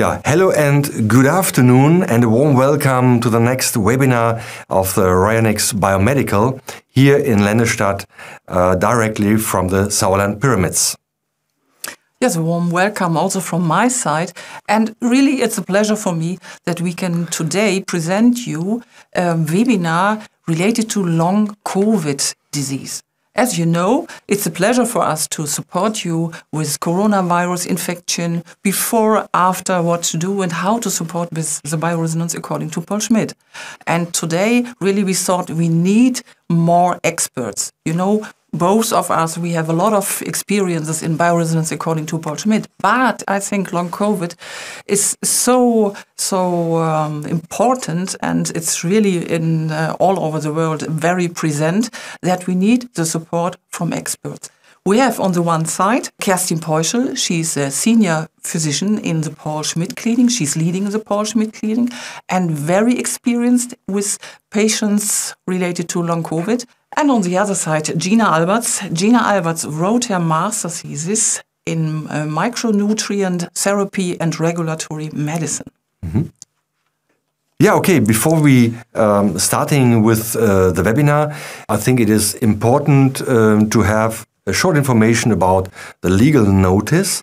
Yeah, hello and good afternoon, and a warm welcome to the next webinar of the Rayonex Biomedical here in Lennestadt, uh, directly from the Sauerland Pyramids. Yes, a warm welcome also from my side. And really, it's a pleasure for me that we can today present you a webinar related to long COVID disease. As you know, it's a pleasure for us to support you with coronavirus infection before, after, what to do, and how to support with the bioresonance according to Paul Schmidt. And today, really, we thought we need more experts. You know, both of us, we have a lot of experiences in bioresonance according to Paul Schmidt. But I think long COVID is so, so um, important and it's really in uh, all over the world very present that we need the support from experts. We have on the one side Kerstin Peuschel. She's a senior physician in the Paul Schmidt Clinic. She's leading the Paul Schmidt Clinic and very experienced with patients related to long COVID. And on the other side, Gina Alberts. Gina Alberts wrote her master's thesis in uh, micronutrient therapy and regulatory medicine. Mm -hmm. Yeah, okay. Before we um, starting with uh, the webinar, I think it is important um, to have a short information about the legal notice.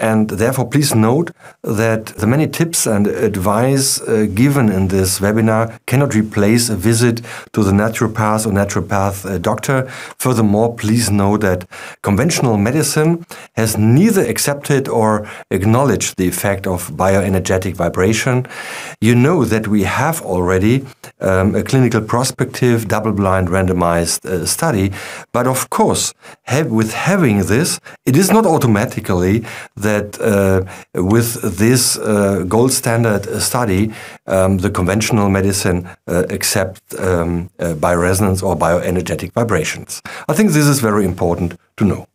And therefore, please note that the many tips and advice uh, given in this webinar cannot replace a visit to the naturopath or naturopath uh, doctor. Furthermore, please know that conventional medicine has neither accepted or acknowledged the effect of bioenergetic vibration. You know that we have already um, a clinical prospective, double blind, randomized uh, study, but of course, have, with having this, it is not automatically that uh, with this uh, gold standard study, um, the conventional medicine uh, accept um, uh, bioresonance or bioenergetic vibrations. I think this is very important to know.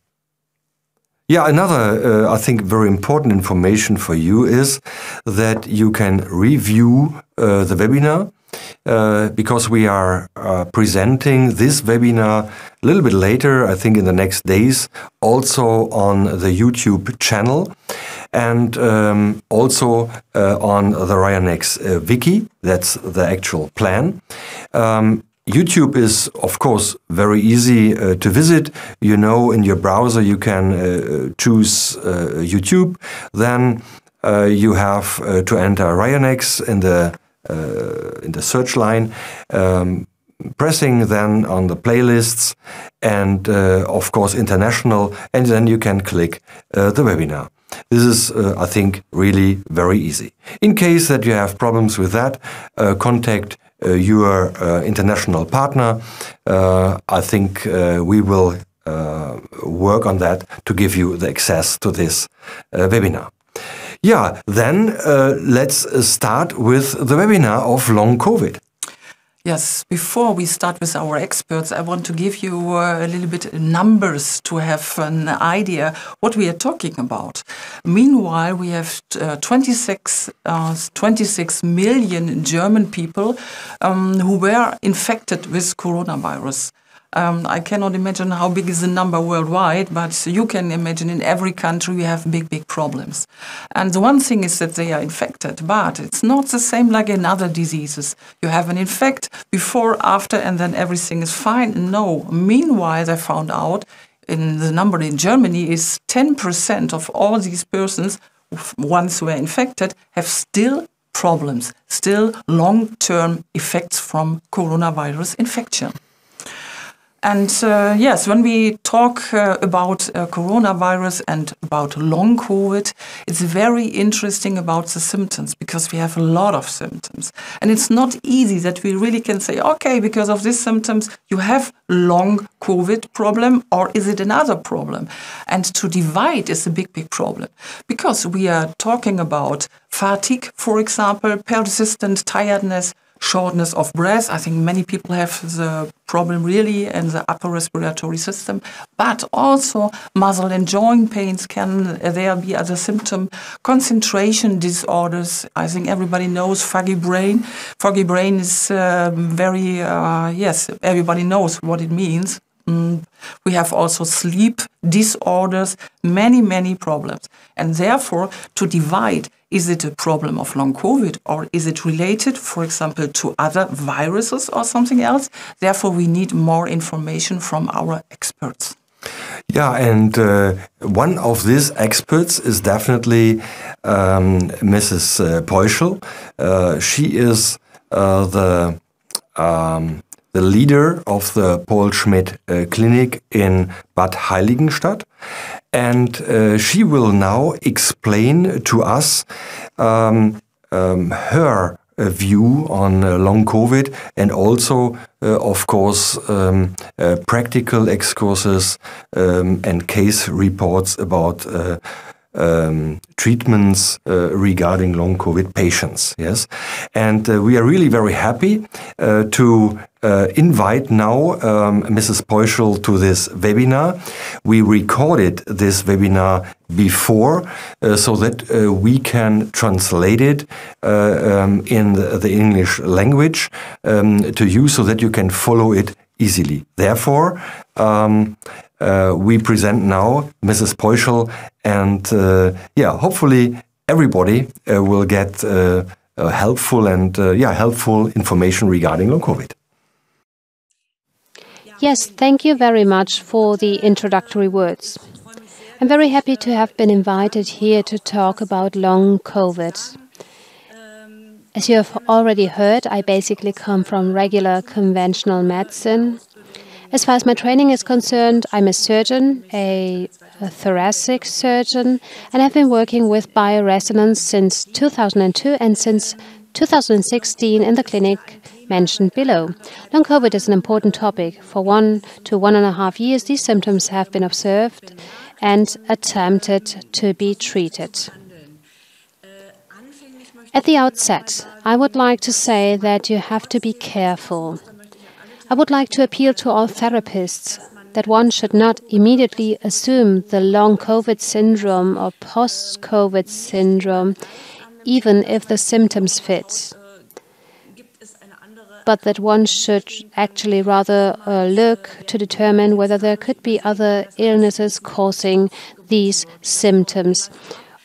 Yeah, another, uh, I think, very important information for you is that you can review uh, the webinar uh, because we are uh, presenting this webinar a little bit later, I think in the next days, also on the YouTube channel and um, also uh, on the Rayonex uh, wiki. That's the actual plan. Um, YouTube is, of course, very easy uh, to visit. You know, in your browser, you can uh, choose uh, YouTube. Then uh, you have to enter Rayonex in the in the search line. Um, pressing then on the playlists and uh, of course international and then you can click uh, the webinar. This is, uh, I think, really very easy. In case that you have problems with that, uh, contact uh, your international partner. I think we will work on that to give you the access to this webinar. Yeah, then uh, let's uh, start with the webinar of long COVID. Yes, before we start with our experts, I want to give you uh, a little bit numbers to have an idea what we are talking about. Meanwhile, we have uh, 26, uh, 26 million German people um, who were infected with coronavirus. Um, I cannot imagine how big is the number worldwide, but you can imagine in every country we have big, big problems. And the one thing is that they are infected, but it's not the same like in other diseases. You have an infect before, after, and then everything is fine. No. Meanwhile, they found out in the number in Germany is 10% of all these persons, once were infected, have still problems, still long-term effects from coronavirus infection. And uh, yes, when we talk uh, about uh, coronavirus and about long COVID, it's very interesting about the symptoms because we have a lot of symptoms. And it's not easy that we really can say, okay, because of these symptoms, you have long COVID problem or is it another problem? And to divide is a big, big problem because we are talking about fatigue, for example, persistent tiredness, shortness of breath. I think many people have the problem really in the upper respiratory system, but also muscle and joint pains can there be other symptom. Concentration disorders. I think everybody knows foggy brain. Foggy brain is uh, very uh, yes. Everybody knows what it means. Mm. We have also sleep disorders, many, many problems. And therefore, to divide is it a problem of long COVID or is it related, for example, to other viruses or something else? Therefore, we need more information from our experts. Yeah, and uh, one of these experts is definitely um, Mrs. Uh, Peuschel. Uh, she is uh, the um, the leader of the Paul Schmidt uh, Clinic in Bad Heiligenstadt, and uh, she will now explain to us um, um, her uh, view on uh, long COVID and also, uh, of course, um, uh, practical excursus um, and case reports about uh, um, treatments uh, regarding long COVID patients. Yes, and uh, we are really very happy uh, to uh, invite now um, Mrs. Peuschel to this webinar. We recorded this webinar before uh, so that uh, we can translate it um, in the, the, English language um, to you so that you can follow it easily. Therefore, um, uh, we present now Mrs. Peuschel, and uh, yeah, hopefully everybody uh, will get uh, helpful and yeah helpful information regarding long COVID. Yes, thank you very much for the introductory words. I'm very happy to have been invited here to talk about long COVID. As you have already heard, I basically come from regular conventional medicine. As far as my training is concerned, I'm a surgeon, a, a thoracic surgeon, and I've been working with bioresonance since 2002 and since 2016 in the clinic mentioned below. Long COVID is an important topic. For one to one and a half years, these symptoms have been observed and attempted to be treated. At the outset, I would like to say that you have to be careful. I would like to appeal to all therapists that one should not immediately assume the long COVID syndrome or post COVID syndrome, even if the symptoms fit. But that one should actually rather uh, look to determine whether there could be other illnesses causing these symptoms.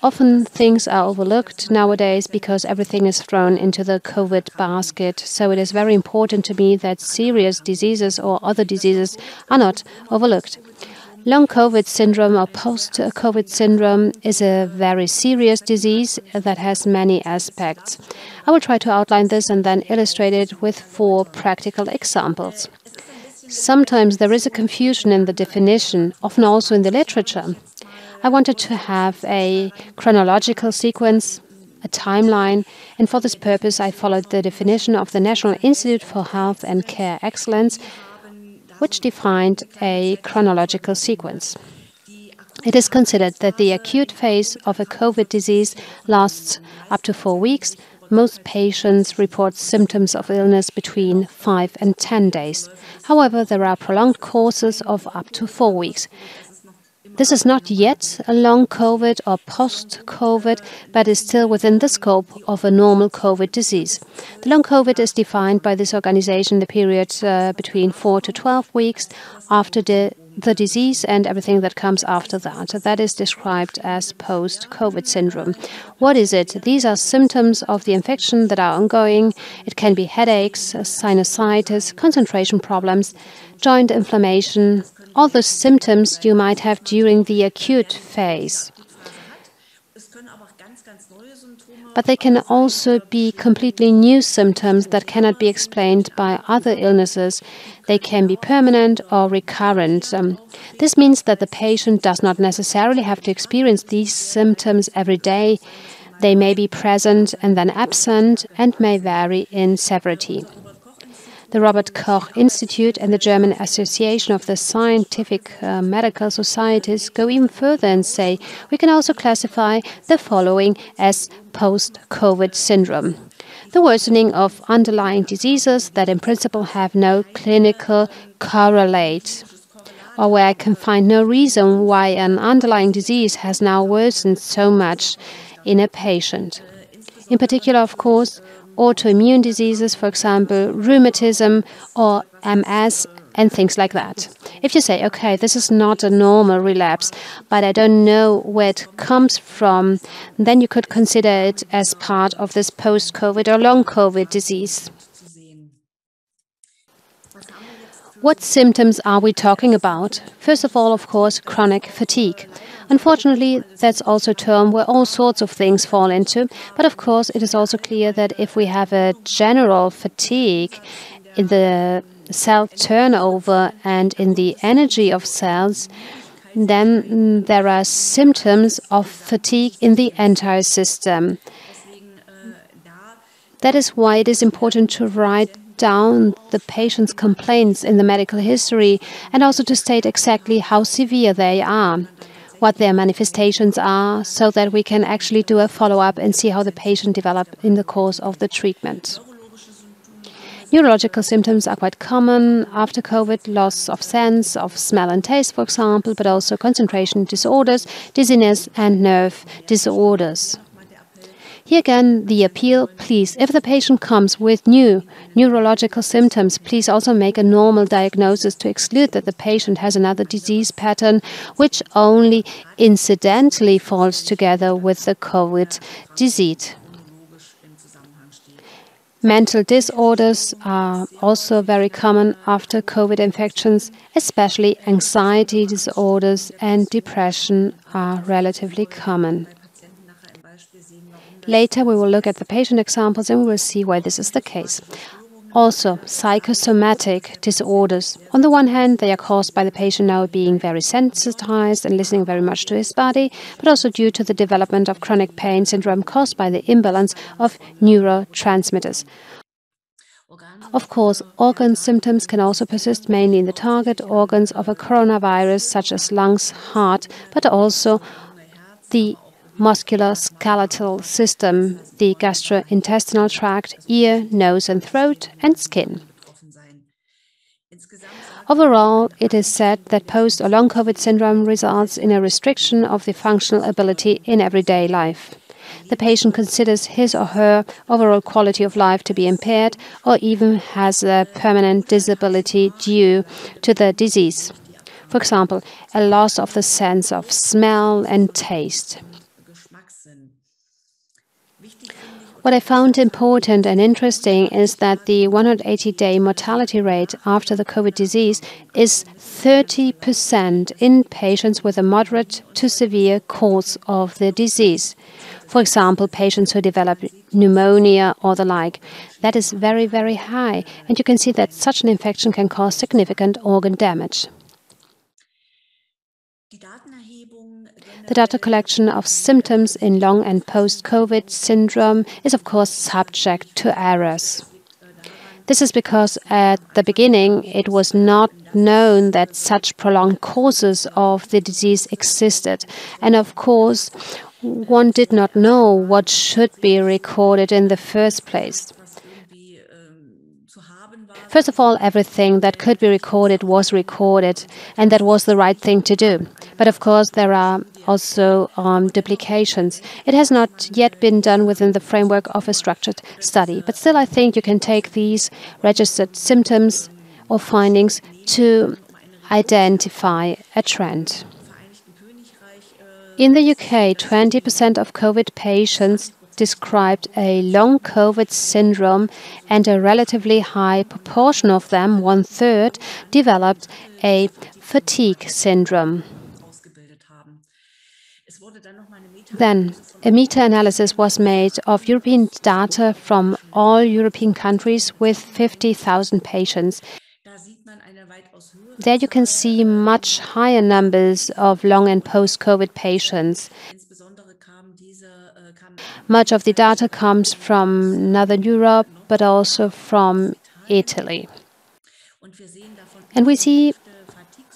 Often things are overlooked nowadays because everything is thrown into the COVID basket. So it is very important to me that serious diseases or other diseases are not overlooked. Long COVID syndrome or post COVID syndrome is a very serious disease that has many aspects. I will try to outline this and then illustrate it with four practical examples. Sometimes there is a confusion in the definition, often also in the literature. I wanted to have a chronological sequence, a timeline, and for this purpose I followed the definition of the National Institute for Health and Care Excellence, which defined a chronological sequence. It is considered that the acute phase of a COVID disease lasts up to four weeks. Most patients report symptoms of illness between 5 and 10 days. However, there are prolonged courses of up to four weeks. This is not yet a long COVID or post COVID, but is still within the scope of a normal COVID disease. The long COVID is defined by this organization the period uh, between 4 to 12 weeks after the the disease and everything that comes after that. That is described as post COVID syndrome. What is it? These are symptoms of the infection that are ongoing. It can be headaches, sinusitis, concentration problems, joint inflammation, all the symptoms you might have during the acute phase. But they can also be completely new symptoms that cannot be explained by other illnesses. They can be permanent or recurrent. Um, this means that the patient does not necessarily have to experience these symptoms every day. They may be present and then absent and may vary in severity. The Robert Koch Institute and the German Association of the Scientific uh, Medical Societies go even further and say we can also classify the following as post COVID syndrome. The worsening of underlying diseases that in principle have no clinical correlate or where I can find no reason why an underlying disease has now worsened so much in a patient. In particular, of course, autoimmune diseases, for example, rheumatism or MS, and things like that. If you say, okay, this is not a normal relapse, but I don't know where it comes from, then you could consider it as part of this post COVID or long COVID disease. What symptoms are we talking about? First of all, of course, chronic fatigue. Unfortunately, that's also a term where all sorts of things fall into. But of course, it is also clear that if we have a general fatigue in the cell turnover and in the energy of cells, then mm, there are symptoms of fatigue in the entire system. That is why it is important to write down the patient's complaints in the medical history and also to state exactly how severe they are, what their manifestations are, so that we can actually do a follow up and see how the patient developed in the course of the treatment. Neurological symptoms are quite common after COVID loss of sense, of smell and taste, for example, but also concentration disorders, dizziness, and nerve disorders. Here again, the appeal please, if the patient comes with new neurological symptoms, please also make a normal diagnosis to exclude that the patient has another disease pattern which only incidentally falls together with the COVID disease. Mental disorders are also very common after COVID infections, especially anxiety disorders and depression are relatively common. Later, we will look at the patient examples and we will see why this is the case. Also, psychosomatic disorders. On the one hand, they are caused by the patient now being very sensitized and listening very much to his body, but also due to the development of chronic pain syndrome caused by the imbalance of neurotransmitters. Of course, organ symptoms can also persist mainly in the target organs of a coronavirus, such as lungs, heart, but also the musculoskeletal system, the gastrointestinal tract, ear, nose and throat, and skin. Overall, it is said that post or long COVID syndrome results in a restriction of the functional ability in everyday life. The patient considers his or her overall quality of life to be impaired or even has a permanent disability due to the disease. For example, a loss of the sense of smell and taste. What I found important and interesting is that the 180 day mortality rate after the COVID disease is 30% in patients with a moderate to severe course of the disease. For example, patients who develop pneumonia or the like. That is very, very high. And you can see that such an infection can cause significant organ damage. The data collection of symptoms in long and post COVID syndrome is, of course, subject to errors. This is because at the beginning it was not known that such prolonged courses of the disease existed. And of course, one did not know what should be recorded in the first place. First of all, everything that could be recorded was recorded, and that was the right thing to do. But of course, there are also um, duplications. It has not yet been done within the framework of a structured study. But still, I think you can take these registered symptoms or findings to identify a trend. In the UK, 20% of COVID patients described a long COVID syndrome, and a relatively high proportion of them, one third, developed a fatigue syndrome. Then, a meta analysis was made of European data from all European countries with 50,000 patients. There you can see much higher numbers of long and post COVID patients. Much of the data comes from Northern Europe, but also from Italy. And we see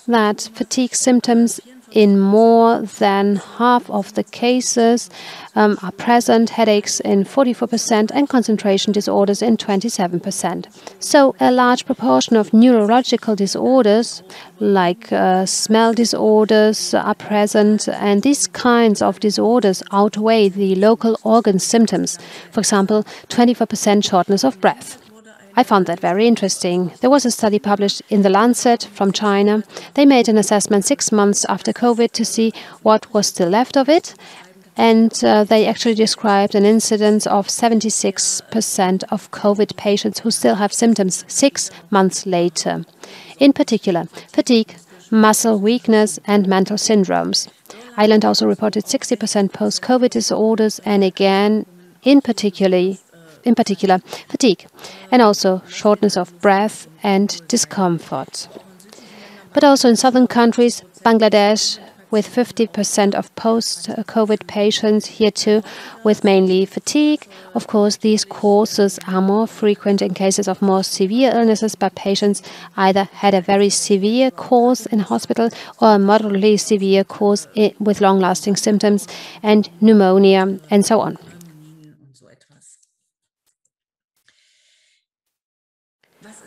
that fatigue symptoms in more than half of the cases um, are present, headaches in 44%, and concentration disorders in 27%. So, a large proportion of neurological disorders, like uh, smell disorders, are present, and these kinds of disorders outweigh the local organ symptoms. For example, 24% shortness of breath. I found that very interesting. There was a study published in The Lancet from China. They made an assessment six months after COVID to see what was still left of it. And uh, they actually described an incidence of 76% of COVID patients who still have symptoms six months later. In particular, fatigue, muscle weakness, and mental syndromes. Ireland also reported 60% post COVID disorders, and again, in particularly in particular fatigue, and also shortness of breath and discomfort. But also in southern countries, Bangladesh, with 50% of post COVID patients here too, with mainly fatigue. Of course, these causes are more frequent in cases of more severe illnesses, but patients either had a very severe course in hospital or a moderately severe course with long lasting symptoms and pneumonia and so on.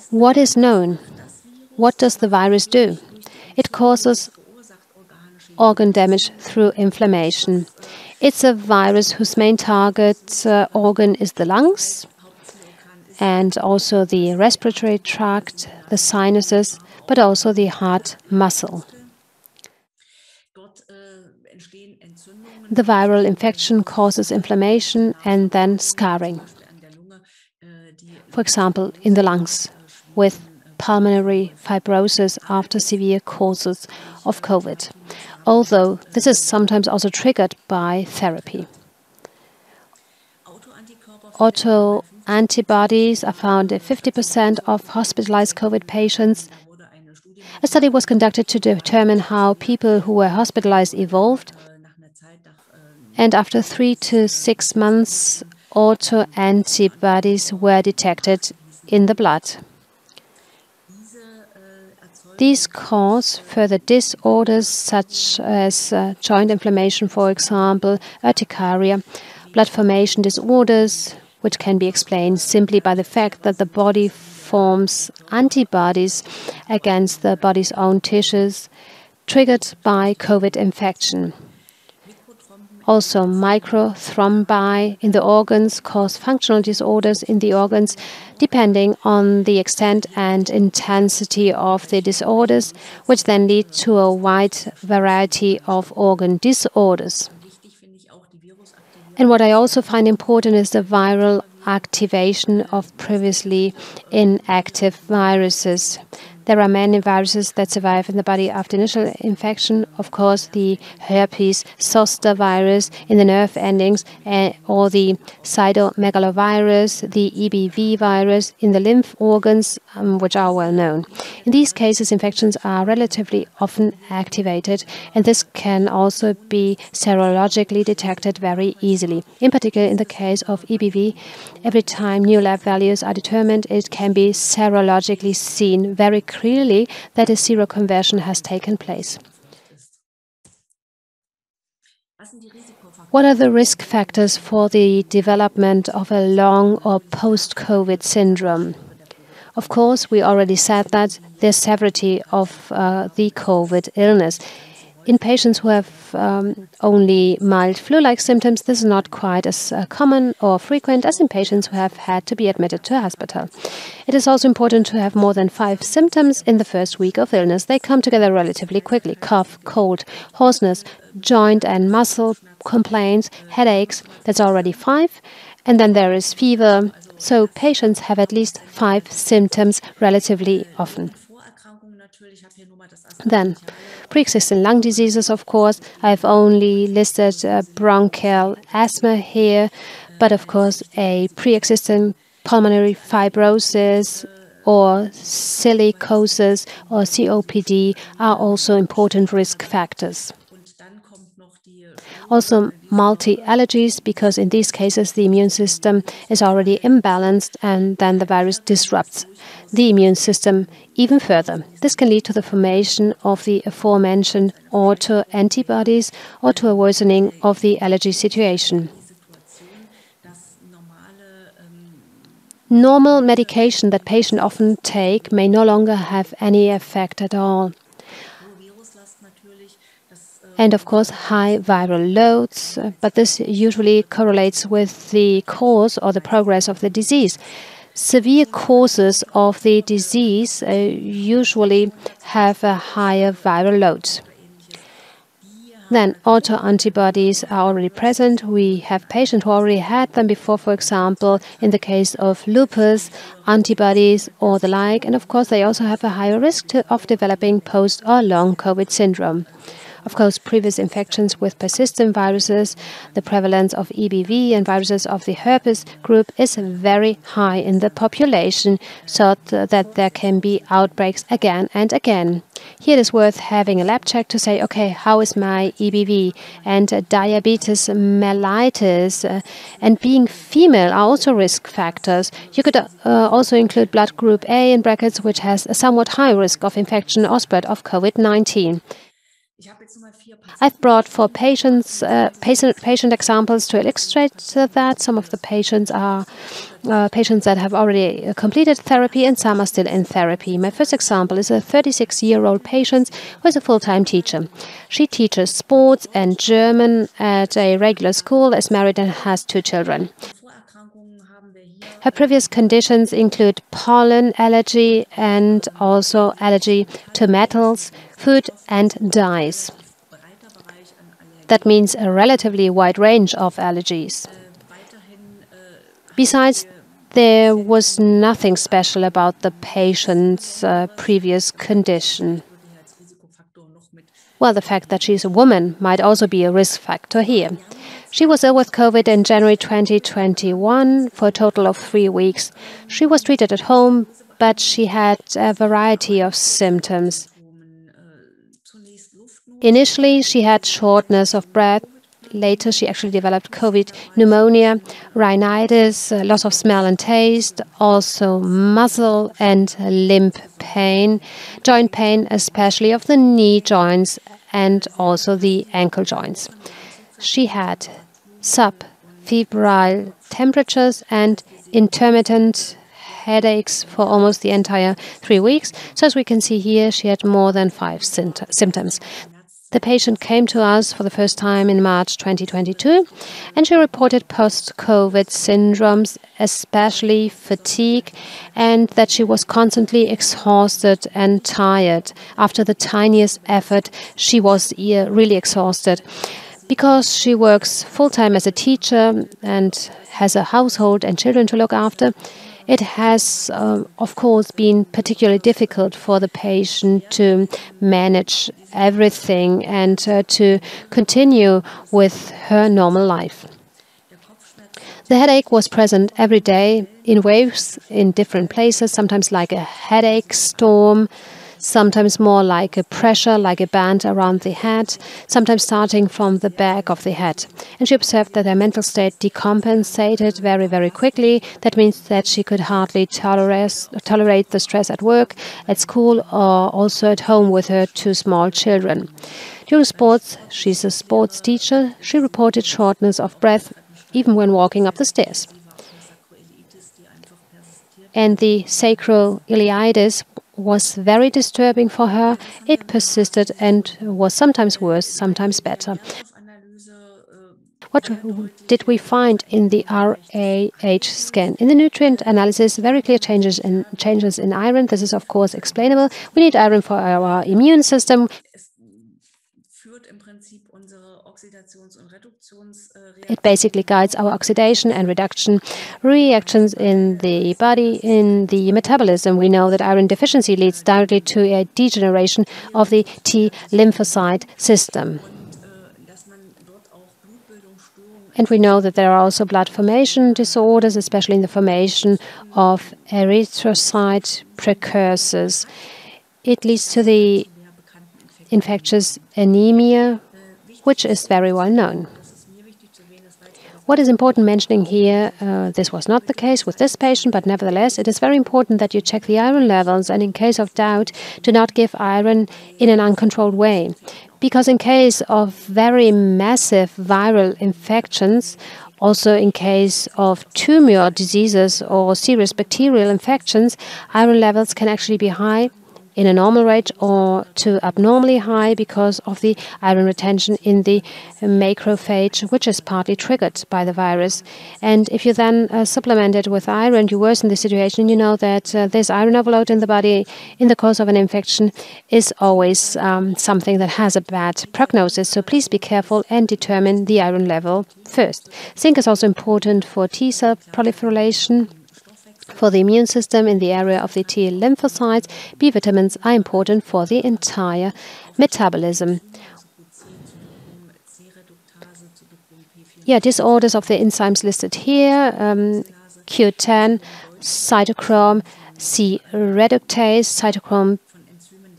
What is known? What does the virus do? It causes organ damage through inflammation. It's a virus whose main target uh, organ is the lungs and also the respiratory tract, the sinuses, but also the heart muscle. The viral infection causes inflammation and then scarring. For example, in the lungs with pulmonary fibrosis after severe courses of COVID, although this is sometimes also triggered by therapy. Auto antibodies are found in 50% of hospitalized COVID patients. A study was conducted to determine how people who were hospitalized evolved. And after three to six months, auto antibodies were detected in the blood. These cause further disorders such as uh, joint inflammation, for example, urticaria, blood formation disorders, which can be explained simply by the fact that the body forms antibodies against the body's own tissues triggered by COVID infection. Also, microthrombi in the organs cause functional disorders in the organs depending on the extent and intensity of the disorders, which then lead to a wide variety of organ disorders. And what I also find important is the viral activation of previously inactive viruses. There are many viruses that survive in the body after initial infection. Of course, the herpes zoster virus in the nerve endings, or the cytomegalovirus, the EBV virus in the lymph organs, um, which are well known. In these cases, infections are relatively often activated, and this can also be serologically detected very easily. In particular, in the case of EBV, every time new lab values are determined, it can be serologically seen very clearly that a seroconversion has taken place. What are the risk factors for the development of a long or post COVID syndrome? Of course, we already said that the severity of uh, the COVID illness in patients who have um, only mild flu like symptoms, this is not quite as uh, common or frequent as in patients who have had to be admitted to a hospital. It is also important to have more than five symptoms in the first week of illness. They come together relatively quickly cough, cold, hoarseness, joint and muscle complaints, headaches. That's already five. And then there is fever. So patients have at least five symptoms relatively often. Then, pre existing lung diseases, of course. I've only listed uh, bronchial asthma here, but of course, a pre existing pulmonary fibrosis or silicosis or COPD are also important risk factors. Also, multi allergies, because in these cases the immune system is already imbalanced and then the virus disrupts the immune system even further. This can lead to the formation of the aforementioned auto antibodies or to a worsening of the allergy situation. Normal medication that patients often take may no longer have any effect at all and of course high viral loads, but this usually correlates with the cause or the progress of the disease. severe causes of the disease uh, usually have a higher viral load. Then autoantibodies are already present. We have patients who already had them before, for example, in the case of lupus, antibodies or the like. And of course, they also have a higher risk to, of developing post or long COVID syndrome. Of course, previous infections with persistent viruses, the prevalence of EBV and viruses of the herpes group is very high in the population, so that there can be outbreaks again and again. Here it is worth having a lab check to say, okay, how is my EBV? And diabetes mellitus uh, and being female are also risk factors. You could uh, also include blood group A in brackets, which has a somewhat high risk of infection or spread of COVID 19. I've brought four patients, uh, patient, patient examples to illustrate that. Some of the patients are uh, patients that have already completed therapy and some are still in therapy. My first example is a 36 year old patient who is a full time teacher. She teaches sports and German at a regular school, is married, and has two children. Her previous conditions include pollen allergy and also allergy to metals, food, and dyes. That means a relatively wide range of allergies. Besides, there was nothing special about the patient's uh, previous condition. Well, the fact that she's a woman might also be a risk factor here. She was ill with COVID in January 2021 for a total of three weeks. She was treated at home, but she had a variety of symptoms. Initially, she had shortness of breath. Later, she actually developed COVID pneumonia, rhinitis, loss of smell and taste, also muscle and limb pain, joint pain, especially of the knee joints and also the ankle joints. She had subfebrile temperatures and intermittent headaches for almost the entire three weeks. So, as we can see here, she had more than five symptoms. The patient came to us for the first time in March 2022 and she reported post COVID syndromes, especially fatigue, and that she was constantly exhausted and tired. After the tiniest effort, she was really exhausted because she works full time as a teacher and has a household and children to look after. It has, uh, of course, been particularly difficult for the patient to manage everything and uh, to continue with her normal life. The headache was present every day in waves in different places, sometimes like a headache storm, sometimes more like a pressure, like a band around the head, sometimes starting from the back of the head. And she observed that her mental state decompensated very, very quickly. That means that she could hardly tolerate, tolerate the stress at work, at school, or also at home with her two small children. During sports, she's a sports teacher. She reported shortness of breath even when walking up the stairs. And the sacral sacroiliitis was very disturbing for her. It persisted and was sometimes worse, sometimes better. What did we find in the RAH scan? In the nutrient analysis, very clear changes in changes in iron. This is of course explainable. We need iron for our immune system. It basically guides our oxidation and reduction reactions in the body, in the metabolism. We know that iron deficiency leads directly to a degeneration of the T lymphocyte system. And we know that there are also blood formation disorders, especially in the formation of erythrocyte precursors. It leads to the infectious anemia, which is very well known. What is important mentioning here, uh, this was not the case with this patient, but nevertheless, it is very important that you check the iron levels and in case of doubt, do not give iron in an uncontrolled way. Because in case of very massive viral infections, also in case of tumor diseases or serious bacterial infections, iron levels can actually be high in a normal range or to abnormally high because of the iron retention in the macrophage, which is partly triggered by the virus. And if you then uh, supplement it with iron, you worsen the situation. You know that uh, this iron overload in the body in the course of an infection is always um, something that has a bad prognosis. So please be careful and determine the iron level first. Zinc is also important for T cell proliferation for the immune system in the area of the T lymphocytes. B vitamins are important for the entire metabolism. Yeah, disorders of the enzymes listed here um, Q10, cytochrome C reductase, cytochrome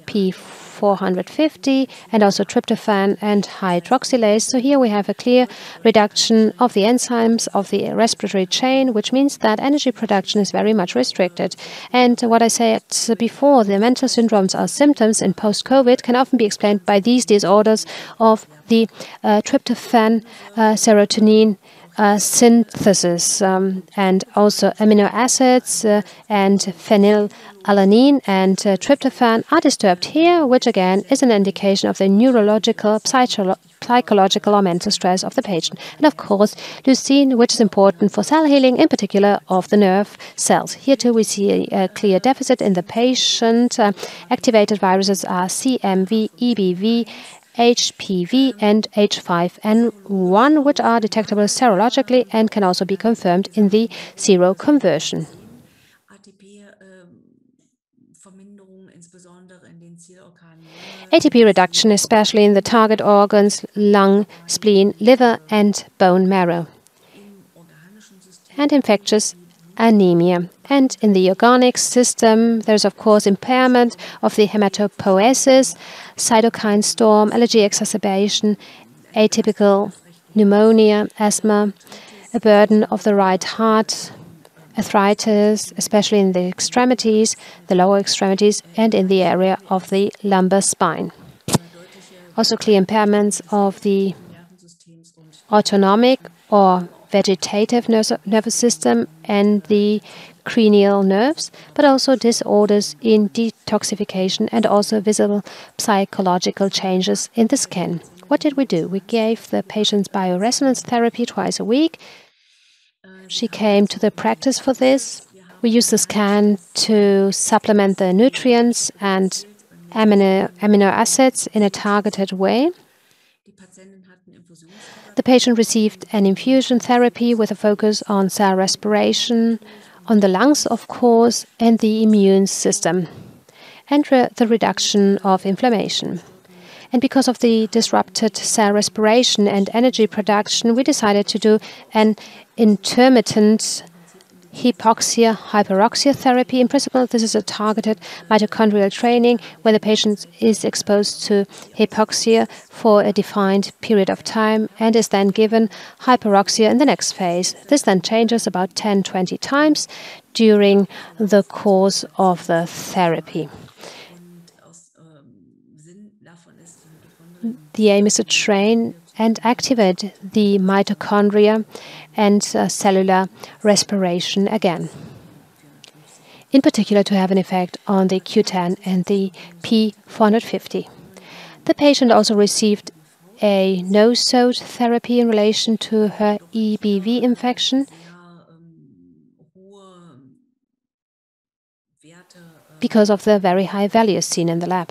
P4. 450 and also tryptophan and hydroxylase. So here we have a clear reduction of the enzymes of the respiratory chain, which means that energy production is very much restricted. And what I said before, the mental syndromes are symptoms in post-COVID can often be explained by these disorders of the uh, tryptophan, uh, serotonin, synthesis um, and also amino acids uh, and phenylalanine and uh, tryptophan are disturbed here, which again is an indication of the neurological, psychological or mental stress of the patient. And of course, leucine, which is important for cell healing, in particular of the nerve cells. Here too we see a, a clear deficit in the patient. Uh, activated viruses are CMV, EBV, HPV and H5N1, which are detectable serologically and can also be confirmed in the seroconversion. ATP reduction, especially in the target organs, lung, spleen, liver, and bone marrow. And infectious anemia. And in the organic system, there's of course impairment of the hematopoiesis, cytokine storm, allergy exacerbation, atypical pneumonia, asthma, a burden of the right heart, arthritis, especially in the extremities, the lower extremities, and in the area of the lumbar spine. Also, clear impairments of the autonomic or vegetative nervous system and the cranial nerves, but also disorders in detoxification and also visible psychological changes in the skin. What did we do? We gave the patients bioresonance therapy twice a week. She came to the practice for this. We used the scan to supplement the nutrients and amino, amino acids in a targeted way. The patient received an infusion therapy with a focus on cell respiration, on the lungs, of course, and the immune system, and re the reduction of inflammation. And because of the disrupted cell respiration and energy production, we decided to do an intermittent hypoxia hyperoxia therapy. In principle, this is a targeted mitochondrial training where the patient is exposed to hypoxia for a defined period of time and is then given hyperoxia in the next phase. This then changes about 10 20 times during the course of the therapy. The aim is to train and activate the mitochondria and uh, cellular respiration again. In particular, to have an effect on the Q10 and the P450. The patient also received a nosode therapy in relation to her EBV infection because of the very high values seen in the lab.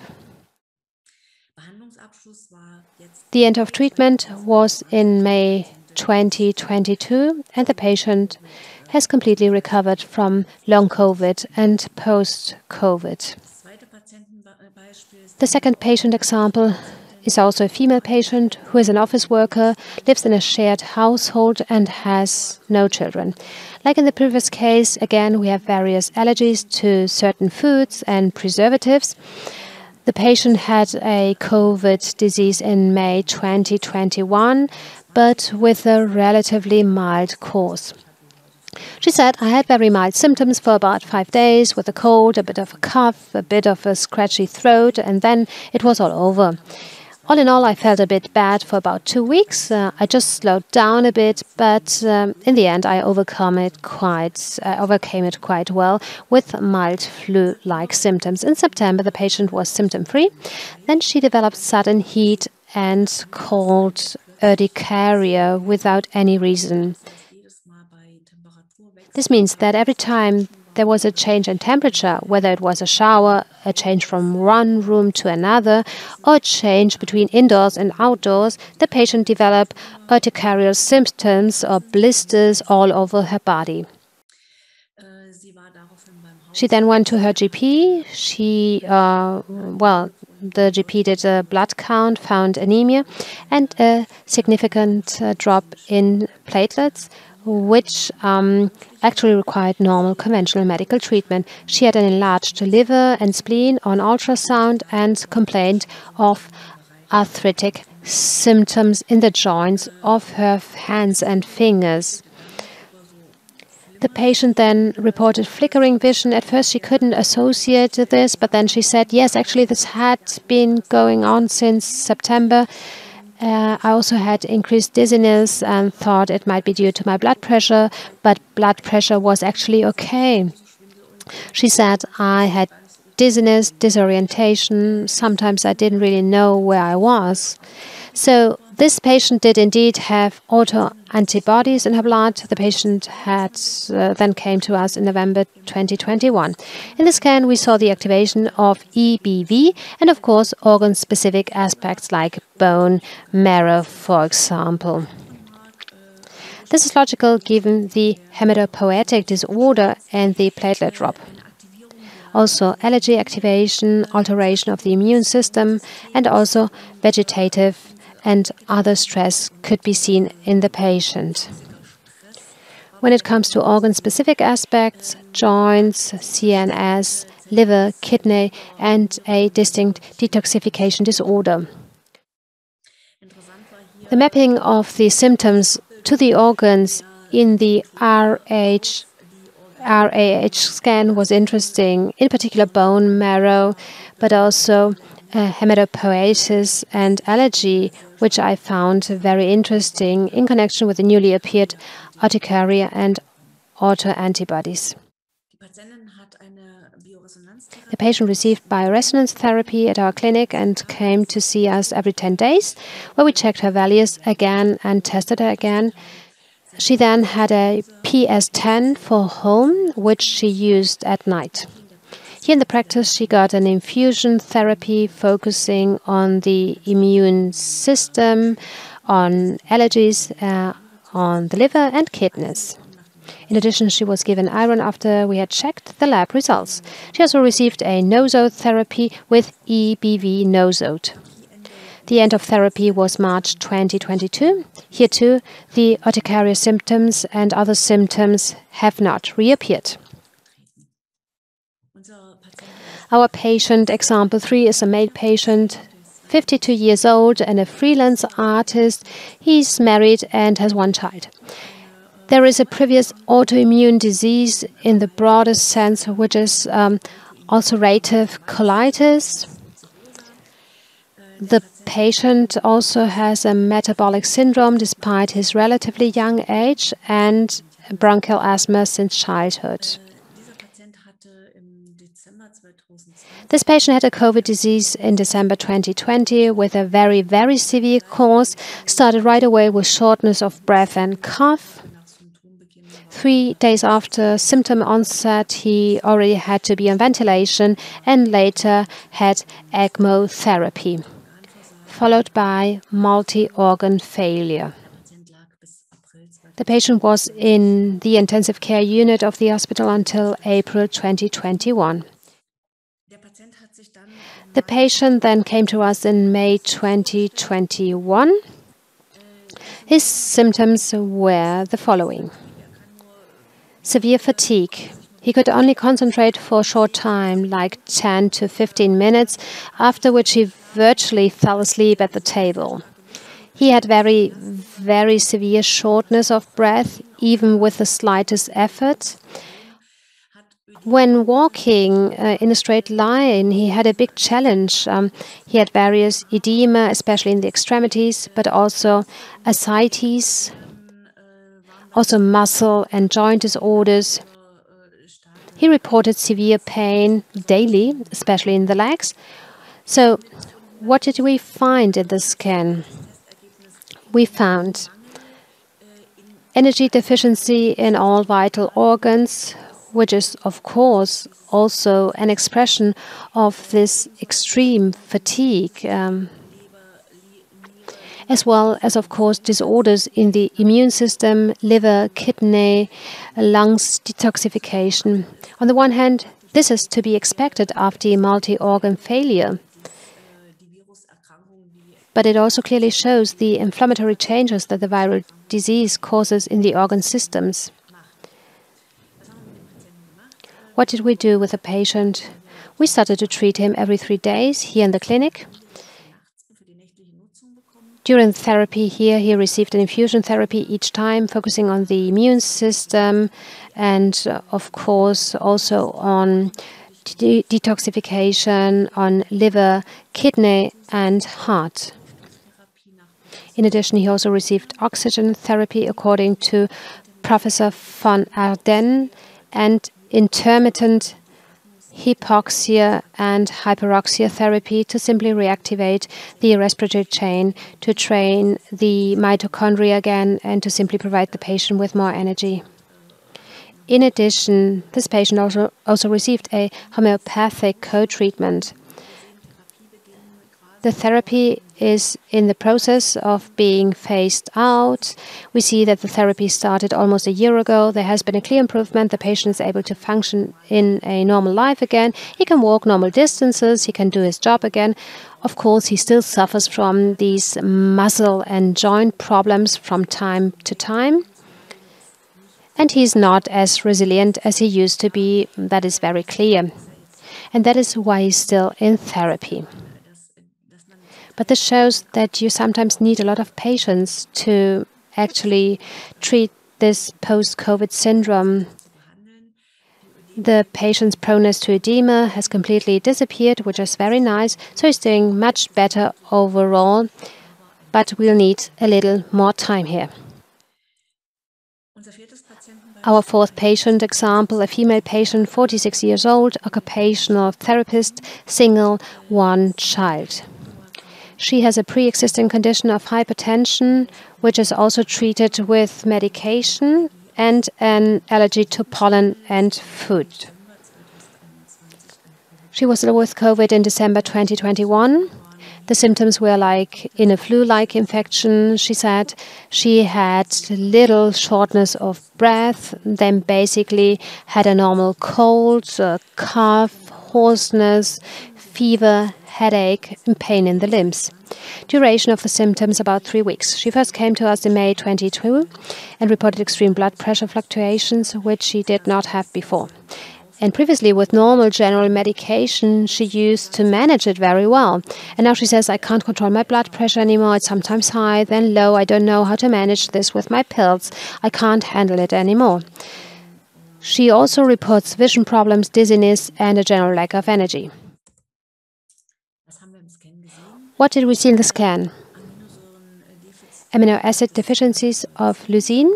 The end of treatment was in May 2022, and the patient has completely recovered from long COVID and post COVID. The second patient example is also a female patient who is an office worker, lives in a shared household, and has no children. Like in the previous case, again, we have various allergies to certain foods and preservatives. The patient had a COVID disease in May 2021, but with a relatively mild course. She said, I had very mild symptoms for about five days with a cold, a bit of a cough, a bit of a scratchy throat, and then it was all over. All in all, I felt a bit bad for about two weeks. Uh, I just slowed down a bit, but um, in the end, I overcome it quite, uh, overcame it quite well with mild flu-like symptoms. In September, the patient was symptom-free. Then she developed sudden heat and cold urticaria without any reason. This means that every time there was a change in temperature, whether it was a shower, a change from one room to another, or a change between indoors and outdoors, the patient developed urticarial symptoms or blisters all over her body. She then went to her GP. She, uh, well, the GP did a blood count, found anemia, and a significant uh, drop in platelets, which um, actually required normal conventional medical treatment. She had an enlarged liver and spleen on ultrasound and complained of arthritic symptoms in the joints of her hands and fingers. The patient then reported flickering vision. At first, she couldn't associate this, but then she said, Yes, actually, this had been going on since September. Uh, I also had increased dizziness and thought it might be due to my blood pressure, but blood pressure was actually okay. She said I had dizziness, disorientation. Sometimes I didn't really know where I was. So this patient did indeed have auto antibodies in her blood. The patient had uh, then came to us in November 2021. In the scan, we saw the activation of EBV and, of course, organ-specific aspects like bone marrow, for example. This is logical given the hematopoietic disorder and the platelet drop. Also, allergy activation, alteration of the immune system, and also vegetative and other stress could be seen in the patient. When it comes to organ specific aspects, joints, CNS, liver, kidney, and a distinct detoxification disorder. The mapping of the symptoms to the organs in the RH RAH scan was interesting, in particular bone marrow, but also uh, hematopoiesis and allergy, which I found very interesting in connection with the newly appeared urticaria and autoantibodies. The patient received bioresonance therapy at our clinic and came to see us every 10 days, where we checked her values again and tested her again. She then had a PS10 for home, which she used at night. Here in the practice, she got an infusion therapy focusing on the immune system, on allergies, uh, on the liver and kidneys. In addition, she was given iron after we had checked the lab results. She also received a nosode therapy with EBV nosode. The end of therapy was March 2022. Here too, the urticaria symptoms and other symptoms have not reappeared. Our patient, example 3, is a male patient, 52 years old and a freelance artist. He's married and has one child. There is a previous autoimmune disease in the broadest sense, which is um, ulcerative colitis. The patient also has a metabolic syndrome despite his relatively young age and bronchial asthma since childhood. This patient had a COVID disease in December 2020 with a very, very severe course, started right away with shortness of breath and cough. Three days after symptom onset, he already had to be on ventilation and later had ECMO therapy, followed by multi organ failure. The patient was in the intensive care unit of the hospital until April 2021. The patient then came to us in May 2021. His symptoms were the following severe fatigue. He could only concentrate for a short time, like 10 to 15 minutes, after which he virtually fell asleep at the table. He had very, very severe shortness of breath, even with the slightest effort. when walking uh, in a straight line, he had a big challenge. Um, he had various edema, especially in the extremities, but also ascites, also muscle and joint disorders. He reported severe pain daily, especially in the legs. So, what did we find in the scan? We found energy deficiency in all vital organs, which is, of course, also an expression of this extreme fatigue. Um, as well as, of course, disorders in the immune system, liver, kidney, lungs detoxification. On the one hand, this is to be expected after multi organ failure. But it also clearly shows the inflammatory changes that the viral disease causes in the organ systems. What did we do with the patient? We started to treat him every three days here in the clinic. During therapy here, he received an infusion therapy each time, focusing on the immune system and, uh, of course, also on de detoxification, on liver, kidney, and heart. In addition, he also received oxygen therapy according to Professor von Ardenne and intermittent hypoxia and hyperoxia therapy to simply reactivate the respiratory chain, to train the mitochondria again, and to simply provide the patient with more energy. In addition, this patient also, also received a homeopathic co treatment. The therapy is in the process of being phased out. We see that the therapy started almost a year ago. There has been a clear improvement. The patient is able to function in a normal life again. He can walk normal distances. He can do his job again. Of course, he still suffers from these muscle and joint problems from time to time. And he's not as resilient as he used to be. That is very clear. And that is why he's still in therapy. But this shows that you sometimes need a lot of patience to actually treat this post COVID syndrome. The patient's proneness to edema has completely disappeared, which is very nice. So he's doing much better overall, but we'll need a little more time here. Our fourth patient example, a female patient, 46 years old, occupational therapist, single, one child. She has a pre existing condition of hypertension, which is also treated with medication and an allergy to pollen and food. She was ill with COVID in December 2021. The symptoms were like in a flu like infection. She said she had little shortness of breath, then basically had a normal cold, a cough, hoarseness, fever, headache, and pain in the limbs. Duration of the symptoms about three weeks. She first came to us in May 22 and reported extreme blood pressure fluctuations, which she did not have before. And previously, with normal general medication, she used to manage it very well. And now she says, I can't control my blood pressure anymore. It's sometimes high, then low. I don't know how to manage this with my pills. I can't handle it anymore. She also reports vision problems, dizziness, and a general lack of energy. What did we see in the scan? Amino acid deficiencies of leucine,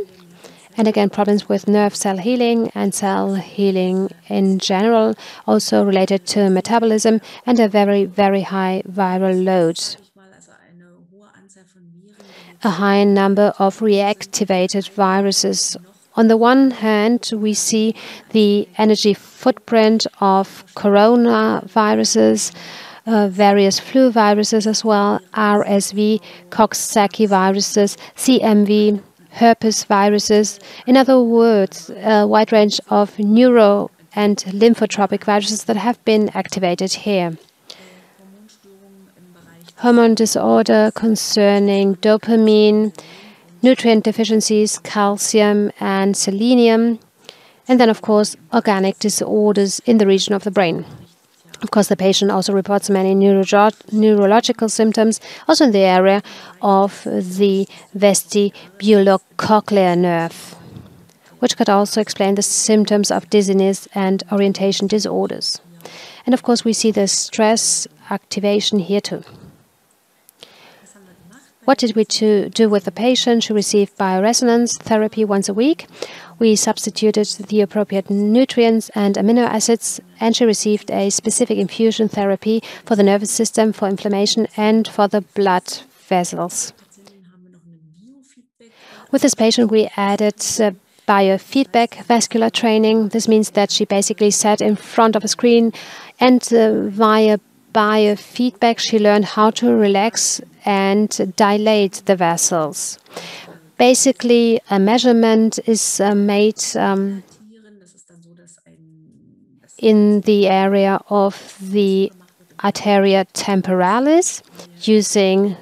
and again, problems with nerve cell healing and cell healing in general, also related to metabolism and a very, very high viral load. A high number of reactivated viruses. On the one hand, we see the energy footprint of coronaviruses uh, various flu viruses as well, RSV, Coxsackie viruses, CMV, herpes viruses. In other words, a wide range of neuro and lymphotropic viruses that have been activated here. Hormone disorder concerning dopamine, nutrient deficiencies, calcium and selenium, and then, of course, organic disorders in the region of the brain. Of course, the patient also reports many neuro neurological symptoms, also in the area of the vestibulocochlear nerve, which could also explain the symptoms of dizziness and orientation disorders. And of course, we see the stress activation here too. What did we do with the patient? She received bioresonance therapy once a week. We substituted the appropriate nutrients and amino acids, and she received a specific infusion therapy for the nervous system, for inflammation, and for the blood vessels. With this patient, we added uh, biofeedback vascular training. This means that she basically sat in front of a screen and uh, via biofeedback, she learned how to relax and dilate the vessels. Basically, a measurement is uh, made um, in the area of the arteria temporalis using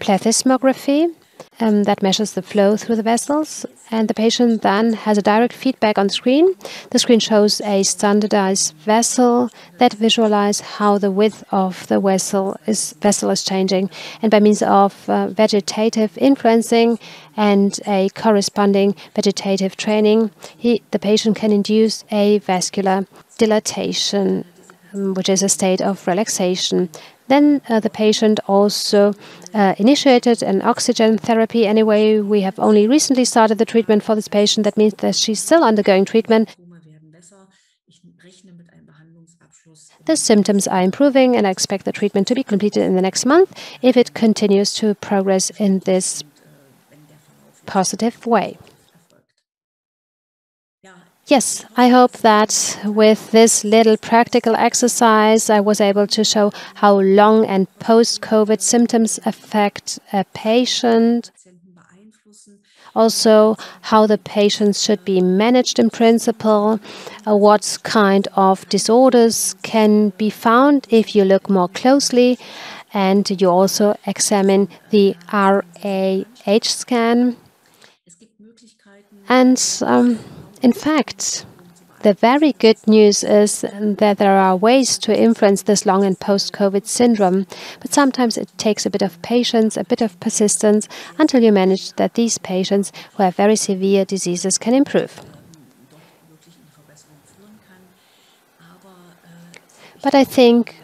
plethysmography um, that measures the flow through the vessels. And the patient then has a direct feedback on the screen. The screen shows a standardized vessel that visualizes how the width of the vessel is, vessel is changing. And by means of uh, vegetative influencing and a corresponding vegetative training, he, the patient can induce a vascular dilatation, um, which is a state of relaxation. Then uh, the patient also uh, initiated an oxygen therapy. Anyway, we have only recently started the treatment for this patient. That means that she's still undergoing treatment. The symptoms are improving, and I expect the treatment to be completed in the next month if it continues to progress in this positive way. Yes, I hope that with this little practical exercise, I was able to show how long and post COVID symptoms affect a patient. Also, how the patient should be managed in principle, uh, what kind of disorders can be found if you look more closely, and you also examine the RAH scan. And um, in fact, the very good news is that there are ways to influence this long and post COVID syndrome, but sometimes it takes a bit of patience, a bit of persistence until you manage that these patients who have very severe diseases can improve. But I think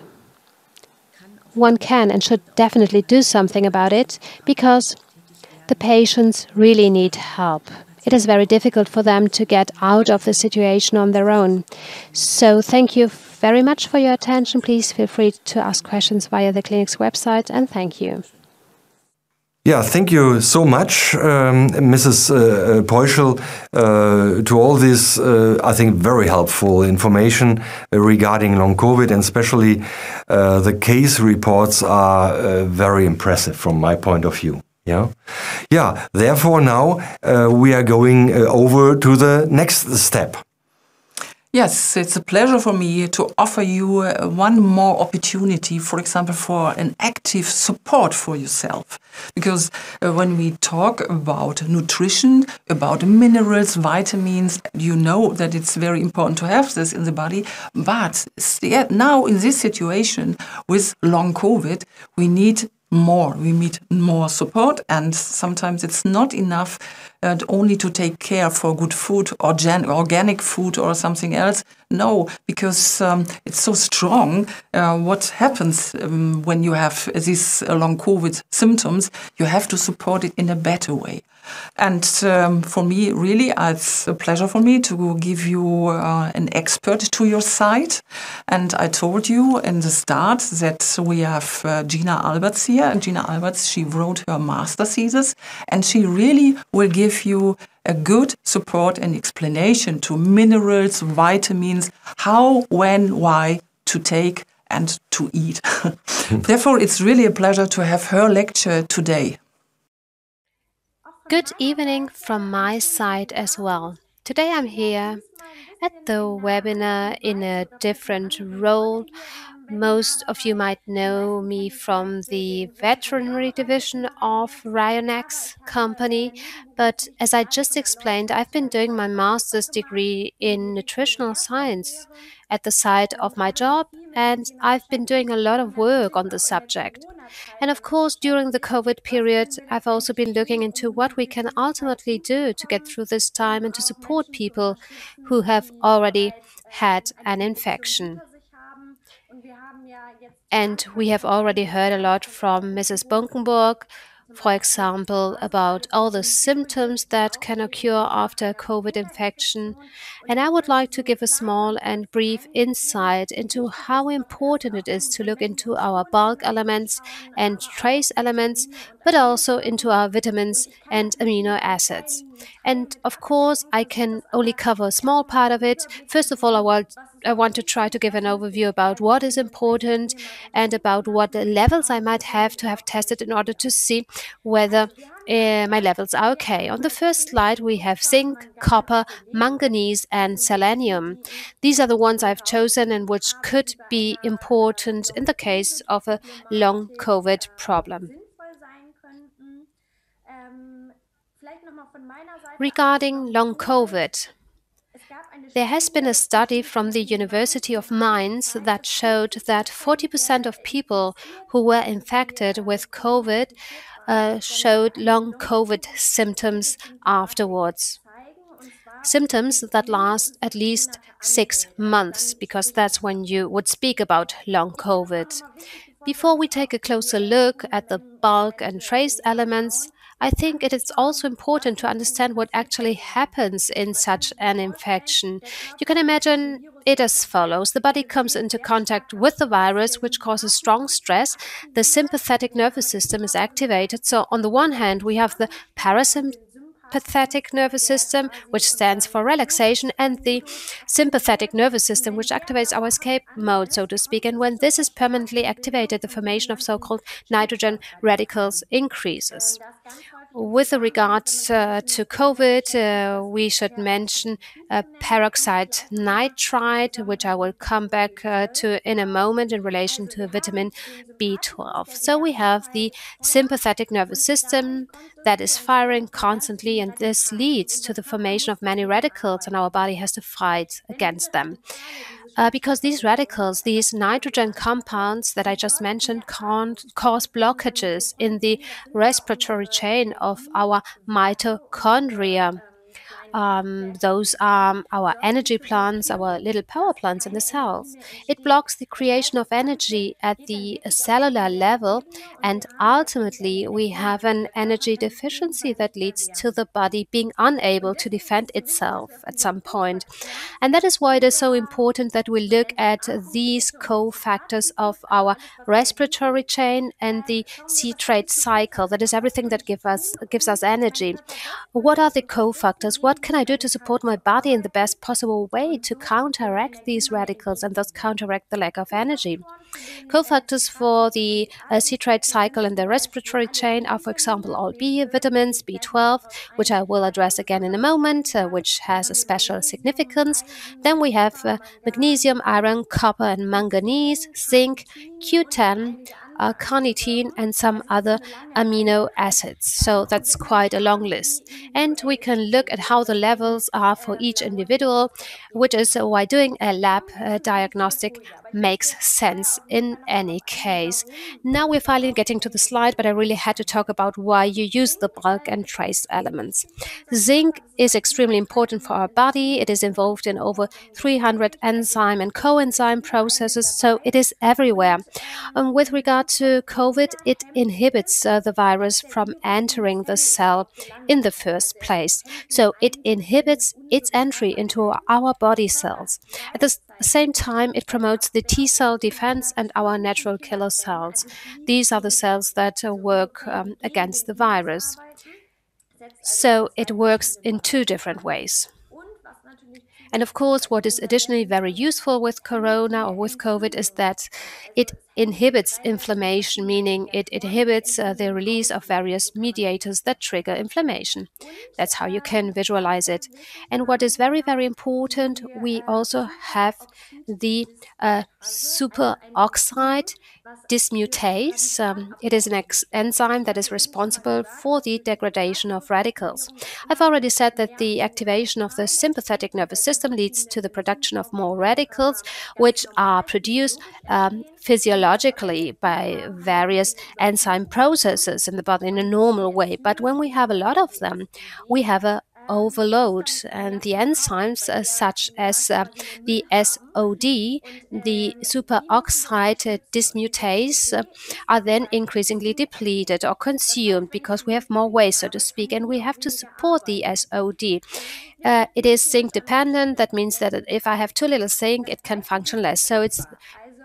one can and should definitely do something about it because the patients really need help it is very difficult for them to get out of the situation on their own. So, thank you very much for your attention. Please feel free to ask questions via the clinic's website, and thank you. Yeah, thank you so much, um, Mrs. Uh, uh, uh, to all this, uh, I think, very helpful information uh, regarding long COVID, and especially uh, the case reports are very impressive from my point of view. Yeah, yeah. Therefore, now uh, we are going uh, over to the next step. Yes, it's a pleasure for me to offer you uh, one more opportunity, for example, for an active support for yourself. Because uh, when we talk about nutrition, about minerals, vitamins, you know that it's very important to have this in the body. But now, in this situation with long COVID, we need more. We need more support, and sometimes it's not enough uh, only to take care for good food or organic food or something else. No, because um, it's so strong. Uh, what happens um, when you have these long COVID symptoms? You have to support it in a better way. And um, for me, really, it's a pleasure for me to give you uh, an expert to your side. And I told you in the start that we have uh, Gina Alberts here. And Gina Alberts, she wrote her master thesis, and she really will give you a good support and explanation to minerals, vitamins, how, when, why to take and to eat. Therefore, it's really a pleasure to have her lecture today. Good evening from my side as well. Today I'm here at the webinar in a different role. Most of you might know me from the veterinary division of Rayonex company, but as I just explained, I've been doing my master's degree in nutritional science at the side of my job and I've been doing a lot of work on the subject. And of course, during the COVID period, I've also been looking into what we can ultimately do to get through this time and to support people who have already had an infection. And we have already heard a lot from Mrs. Bunkenburg for example, about all the symptoms that can occur after COVID infection. And I would like to give a small and brief insight into how important it is to look into our bulk elements and trace elements, but also into our vitamins and amino acids. And of course, I can only cover a small part of it. First of all, I want, I want to try to give an overview about what is important and about what levels I might have to have tested in order to see whether uh, my levels are okay. On the first slide, we have zinc, copper, manganese, and selenium. These are the ones I've chosen and which could be important in the case of a long COVID problem. Regarding long COVID, there has been a study from the University of Mainz that showed that 40% of people who were infected with COVID uh, showed long COVID symptoms afterwards. Symptoms that last at least six months, because that's when you would speak about long COVID. Before we take a closer look at the bulk and trace elements, I think it is also important to understand what actually happens in such an infection. You can imagine it as follows The body comes into contact with the virus, which causes strong stress. The sympathetic nervous system is activated. So, on the one hand, we have the parasympathetic parasympathetic nervous system, which stands for relaxation, and the sympathetic nervous system, which activates our escape mode, so to speak. And when this is permanently activated, the formation of so called nitrogen radicals increases. With regard uh, to COVID, uh, we should mention uh, peroxide nitrite, which I will come back uh, to in a moment in relation to vitamin B12. So we have the sympathetic nervous system that is firing constantly, and this leads to the formation of many radicals, and our body has to fight against them uh, because these radicals, these nitrogen compounds that I just mentioned, can't cause blockages in the respiratory chain of our mitochondria. Um, those are our energy plants, our little power plants in the cells. It blocks the creation of energy at the cellular level, and ultimately, we have an energy deficiency that leads to the body being unable to defend itself at some point. And that is why it is so important that we look at these cofactors of our respiratory chain and the citrate cycle. That is everything that give us, gives us energy. What are the cofactors? What what can I do to support my body in the best possible way to counteract these radicals and thus counteract the lack of energy? Cofactors for the uh, citrate cycle in the respiratory chain are, for example, all B vitamins, B12, which I will address again in a moment, uh, which has a special significance. Then we have uh, magnesium, iron, copper, and manganese, zinc, Q10, uh, carnitine, and some other amino acids. So that's quite a long list. And we can look at how the levels are for each individual, which is why doing a lab uh, diagnostic makes sense in any case. Now we're finally getting to the slide, but I really had to talk about why you use the bulk and trace elements. Zinc is extremely important for our body. It is involved in over 300 enzyme and coenzyme processes, so it is everywhere. Um, with regard to COVID, it inhibits uh, the virus from entering the cell in the first place. So it inhibits its entry into our body cells. At the same time, it promotes the T cell defense and our natural killer cells. These are the cells that uh, work um, against the virus. So it works in two different ways. And of course, what is additionally very useful with corona or with COVID is that it inhibits inflammation, meaning it inhibits uh, the release of various mediators that trigger inflammation. That's how you can visualize it. And what is very, very important, we also have the uh, superoxide dismutase. Um, it is an enzyme that is responsible for the degradation of radicals. I've already said that the activation of the sympathetic nervous system system leads to the production of more radicals, which are produced um, physiologically by various enzyme processes in the body in a normal way. But when we have a lot of them, we have a overload. And the enzymes, uh, such as uh, the SOD, the superoxide dismutase, uh, are then increasingly depleted or consumed because we have more waste, so to speak, and we have to support the SOD. Uh, it is zinc dependent. That means that if I have too little zinc, it can function less. So it's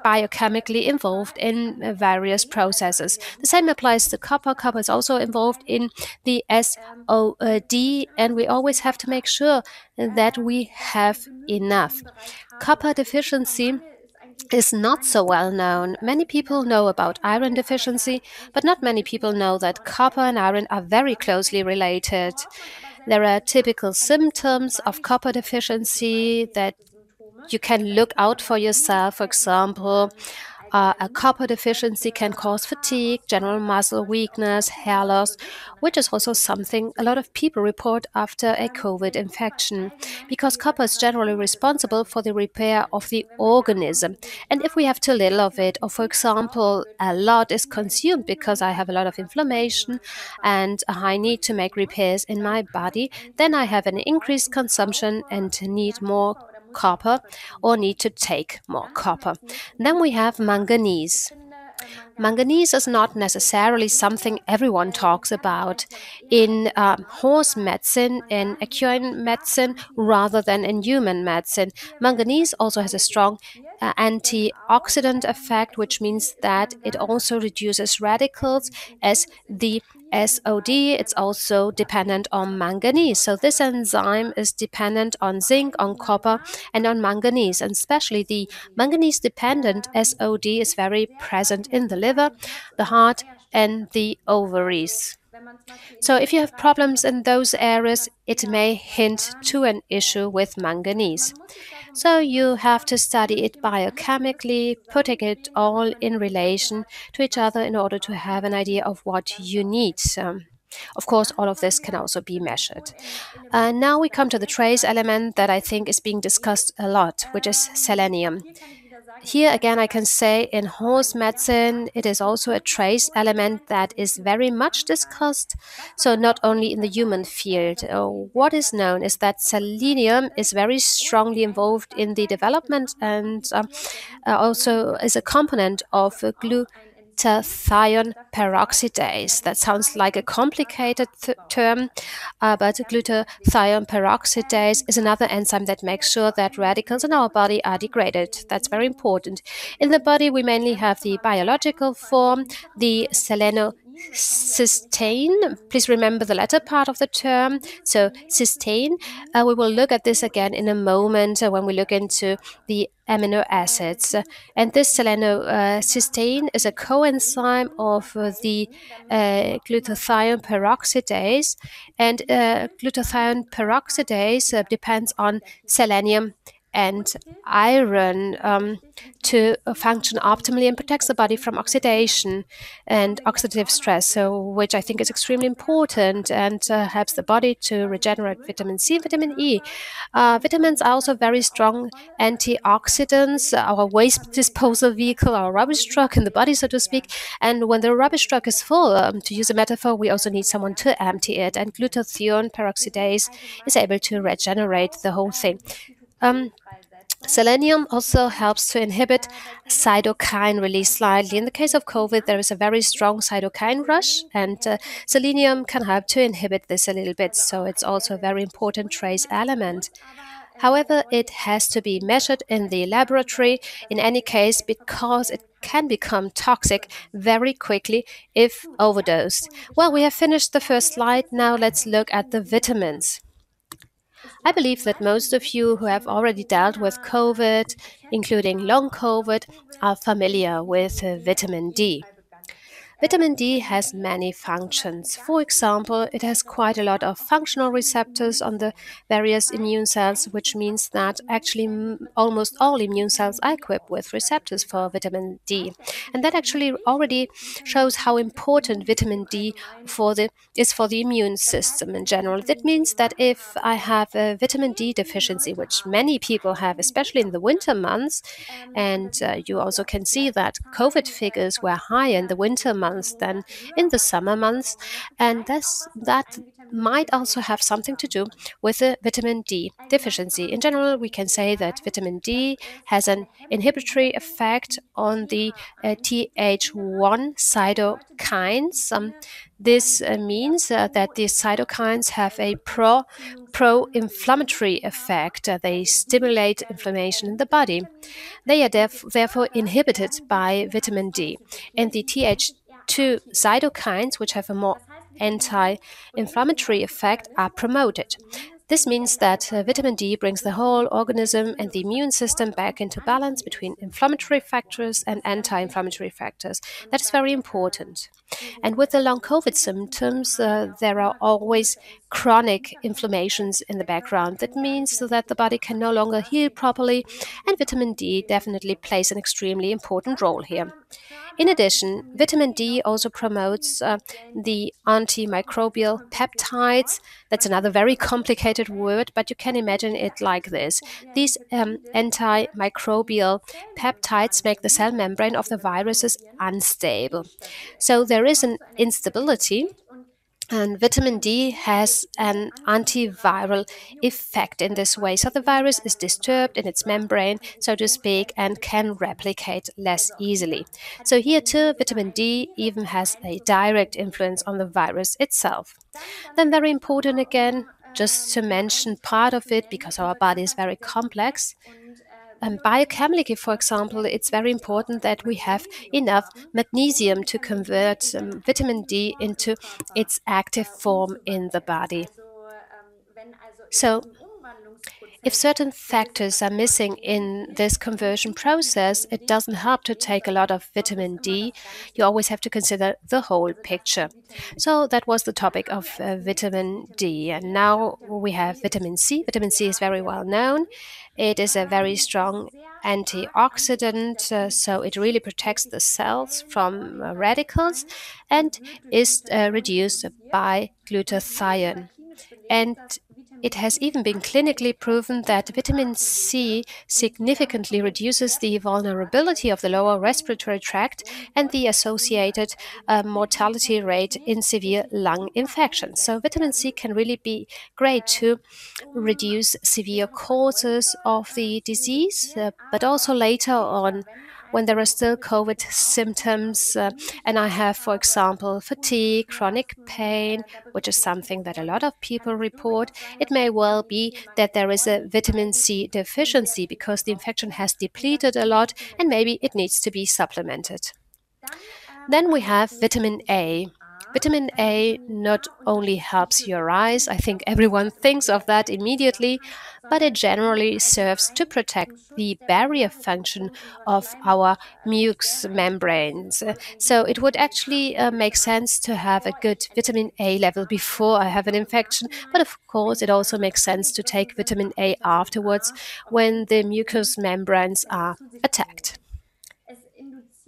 biochemically involved in uh, various processes. The same applies to copper. Copper is also involved in the SOD, and we always have to make sure that we have enough. Copper deficiency is not so well known. Many people know about iron deficiency, but not many people know that copper and iron are very closely related. There are typical symptoms of copper deficiency that you can look out for yourself. For example, uh, a copper deficiency can cause fatigue, general muscle weakness, hair loss, which is also something a lot of people report after a COVID infection, because copper is generally responsible for the repair of the organism. And if we have too little of it, or for example, a lot is consumed because I have a lot of inflammation and I need to make repairs in my body, then I have an increased consumption and need more copper or need to take more copper. Then we have manganese. Manganese is not necessarily something everyone talks about in uh, horse medicine, in equine medicine, rather than in human medicine. Manganese also has a strong uh, antioxidant effect, which means that it also reduces radicals as the SOD, it's also dependent on manganese. So this enzyme is dependent on zinc, on copper, and on manganese. And especially the manganese dependent SOD is very present in the liver, the heart, and the ovaries. So, if you have problems in those areas, it may hint to an issue with manganese. So, you have to study it biochemically, putting it all in relation to each other in order to have an idea of what you need. Um, of course, all of this can also be measured. Uh, now we come to the trace element that I think is being discussed a lot, which is selenium. Here again, I can say in horse medicine, it is also a trace element that is very much discussed. So, not only in the human field. Uh, what is known is that selenium is very strongly involved in the development and um, uh, also is a component of uh, glutathione peroxidase. That sounds like a complicated term, uh, but glutathione peroxidase is another enzyme that makes sure that radicals in our body are degraded. That's very important. In the body, we mainly have the biological form, the seleno cysteine. Please remember the latter part of the term. So, cysteine. Uh, we will look at this again in a moment uh, when we look into the amino acids. And this selenocysteine uh, is a coenzyme of uh, the uh, glutathione peroxidase. And uh, glutathione peroxidase uh, depends on selenium and iron um, to function optimally and protects the body from oxidation and oxidative stress, so which I think is extremely important and uh, helps the body to regenerate vitamin C, vitamin E. Uh, vitamins are also very strong antioxidants. Our waste disposal vehicle, our rubbish truck in the body, so to speak. And when the rubbish truck is full, um, to use a metaphor, we also need someone to empty it. And glutathione peroxidase is able to regenerate the whole thing. Um, Selenium also helps to inhibit cytokine release slightly. In the case of COVID, there is a very strong cytokine rush, and uh, selenium can help to inhibit this a little bit. So it's also a very important trace element. However, it has to be measured in the laboratory in any case because it can become toxic very quickly if overdosed. Well, we have finished the first slide. Now let's look at the vitamins. I believe that most of you who have already dealt with COVID, including long COVID, are familiar with uh, vitamin D. Vitamin D has many functions. For example, it has quite a lot of functional receptors on the various immune cells, which means that actually almost all immune cells are equipped with receptors for vitamin D. And that actually already shows how important vitamin D for the, is for the immune system in general. That means that if I have a vitamin D deficiency, which many people have, especially in the winter months, and uh, you also can see that COVID figures were higher in the winter months months than in the summer months, and this, that might also have something to do with the vitamin D deficiency. In general, we can say that vitamin D has an inhibitory effect on the uh, Th1 cytokines. Um, this uh, means uh, that these cytokines have a pro pro-inflammatory effect. Uh, they stimulate inflammation in the body. They are therefore inhibited by vitamin D, and the Th two cytokines, which have a more anti inflammatory effect, are promoted. This means that uh, vitamin D brings the whole organism and the immune system back into balance between inflammatory factors and anti inflammatory factors. That is very important. And with the long COVID symptoms, uh, there are always chronic inflammations in the background. That means that the body can no longer heal properly, and vitamin D definitely plays an extremely important role here. In addition, vitamin D also promotes uh, the antimicrobial peptides. That's another very complicated word, but you can imagine it like this. These um, antimicrobial peptides make the cell membrane of the viruses unstable. So there is an instability and vitamin D has an antiviral effect in this way. So the virus is disturbed in its membrane, so to speak, and can replicate less easily. So here too, vitamin D even has a direct influence on the virus itself. Then very important again, just to mention part of it because our body is very complex. Um, biochemically, for example, it's very important that we have enough magnesium to convert um, vitamin D into its active form in the body. So, if certain factors are missing in this conversion process, it doesn't help to take a lot of vitamin D. You always have to consider the whole picture. So that was the topic of uh, vitamin D. And now we have vitamin C. Vitamin C is very well known. It is a very strong antioxidant, uh, so it really protects the cells from uh, radicals and is uh, reduced by glutathione. And it has even been clinically proven that vitamin C significantly reduces the vulnerability of the lower respiratory tract and the associated uh, mortality rate in severe lung infections. So, vitamin C can really be great to reduce severe causes of the disease, uh, but also later on when there are still COVID symptoms, uh, and I have, for example, fatigue, chronic pain, which is something that a lot of people report, it may well be that there is a vitamin C deficiency because the infection has depleted a lot and maybe it needs to be supplemented. Then we have vitamin A. Vitamin A not only helps your eyes, I think everyone thinks of that immediately, but it generally serves to protect the barrier function of our mucous membranes. So it would actually uh, make sense to have a good vitamin A level before I have an infection, but of course, it also makes sense to take vitamin A afterwards when the mucous membranes are attacked.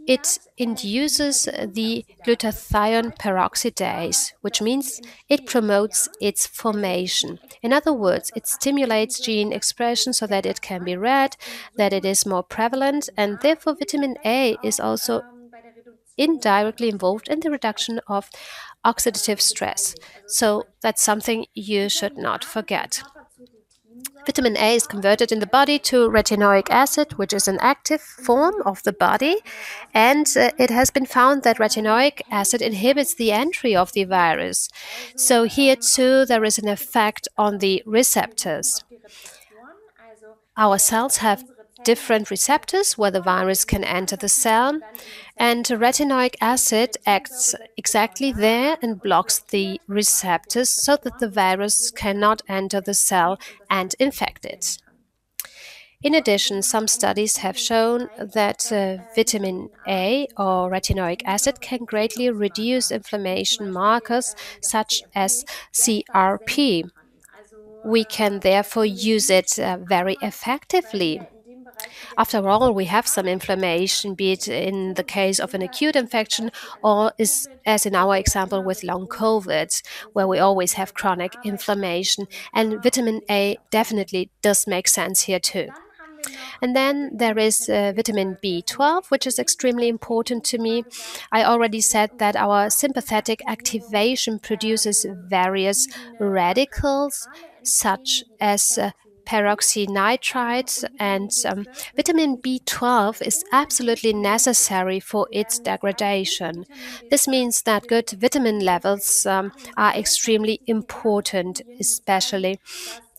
It induces the glutathione peroxidase, which means it promotes its formation. In other words, it stimulates gene expression so that it can be read, that it is more prevalent, and therefore vitamin A is also indirectly involved in the reduction of oxidative stress. So that's something you should not forget. Vitamin A is converted in the body to retinoic acid, which is an active form of the body. And uh, it has been found that retinoic acid inhibits the entry of the virus. So, here too, there is an effect on the receptors. Our cells have different receptors where the virus can enter the cell, and retinoic acid acts exactly there and blocks the receptors so that the virus cannot enter the cell and infect it. In addition, some studies have shown that uh, vitamin A or retinoic acid can greatly reduce inflammation markers such as CRP. We can therefore use it uh, very effectively. After all, we have some inflammation, be it in the case of an acute infection or is, as in our example with long COVID, where we always have chronic inflammation. And vitamin A definitely does make sense here too. And then there is uh, vitamin B12, which is extremely important to me. I already said that our sympathetic activation produces various radicals, such as uh, peroxynitrite and um, vitamin B12 is absolutely necessary for its degradation. This means that good vitamin levels um, are extremely important, especially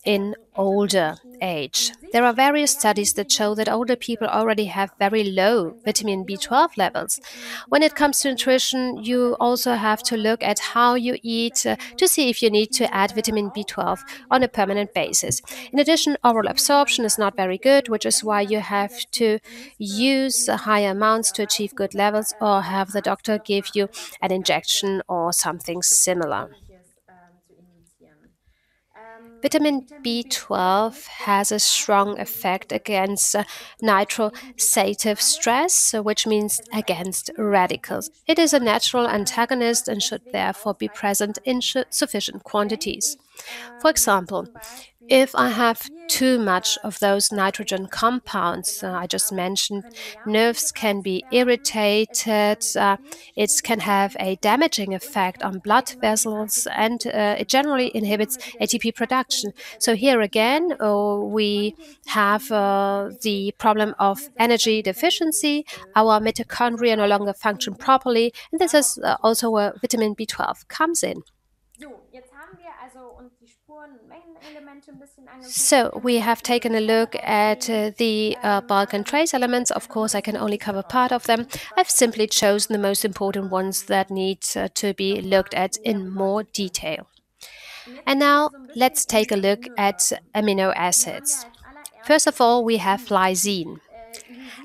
in older age. There are various studies that show that older people already have very low vitamin B12 levels. When it comes to nutrition, you also have to look at how you eat uh, to see if you need to add vitamin B12 on a permanent basis. In addition, oral absorption is not very good, which is why you have to use higher amounts to achieve good levels or have the doctor give you an injection or something similar. Vitamin B12 has a strong effect against nitrosative stress, which means against radicals. It is a natural antagonist and should therefore be present in sufficient quantities. For example, if I have too much of those nitrogen compounds uh, I just mentioned, nerves can be irritated, uh, it can have a damaging effect on blood vessels, and uh, it generally inhibits ATP production. So, here again, uh, we have uh, the problem of energy deficiency, our mitochondria no longer function properly, and this is uh, also where vitamin B12 comes in. So we have taken a look at uh, the uh, bulk and trace elements. Of course, I can only cover part of them. I've simply chosen the most important ones that need uh, to be looked at in more detail. And now let's take a look at amino acids. First of all, we have lysine.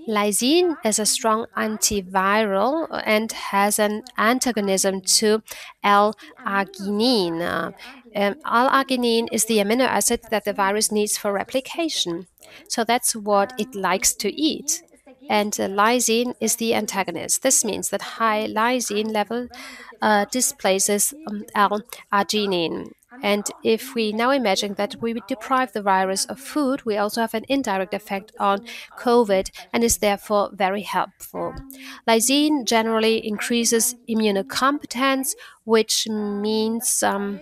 Lysine is a strong antiviral and has an antagonism to L-arginine. Um, L-arginine is the amino acid that the virus needs for replication. So that's what it likes to eat. And uh, lysine is the antagonist. This means that high lysine level uh, displaces um, L-arginine. And if we now imagine that we deprive the virus of food, we also have an indirect effect on COVID and is therefore very helpful. Lysine generally increases immunocompetence, which means um,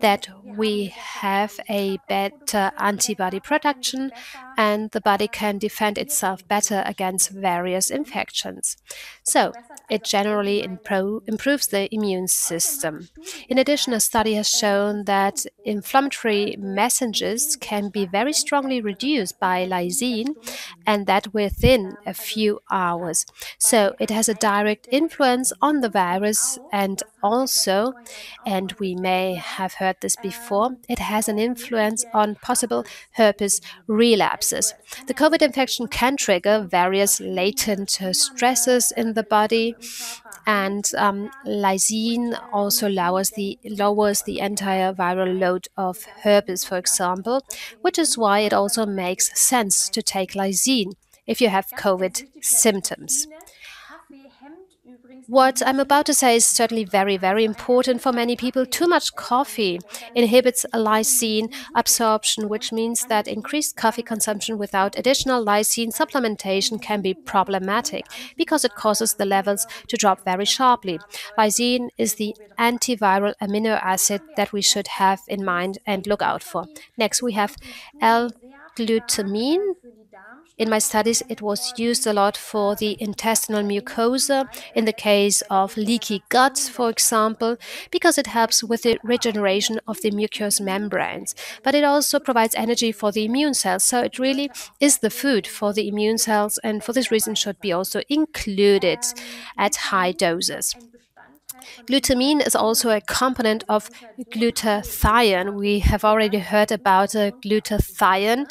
that we have a better antibody production and the body can defend itself better against various infections. So, it generally impro improves the immune system. In addition, a study has shown that inflammatory messengers can be very strongly reduced by lysine and that within a few hours. So, it has a direct influence on the virus and also, and we may have heard this before, it has an influence on possible herpes relapses. The COVID infection can trigger various latent stresses in the body, and um, lysine also lowers the lowers the entire viral load of herpes, for example, which is why it also makes sense to take lysine if you have COVID symptoms. What I'm about to say is certainly very, very important for many people. Too much coffee inhibits lysine absorption, which means that increased coffee consumption without additional lysine supplementation can be problematic because it causes the levels to drop very sharply. Lysine is the antiviral amino acid that we should have in mind and look out for. Next, we have L-glutamine in my studies, it was used a lot for the intestinal mucosa, in the case of leaky guts, for example, because it helps with the regeneration of the mucous membranes. But it also provides energy for the immune cells, so it really is the food for the immune cells, and for this reason should be also included at high doses. Glutamine is also a component of glutathione. We have already heard about uh, glutathione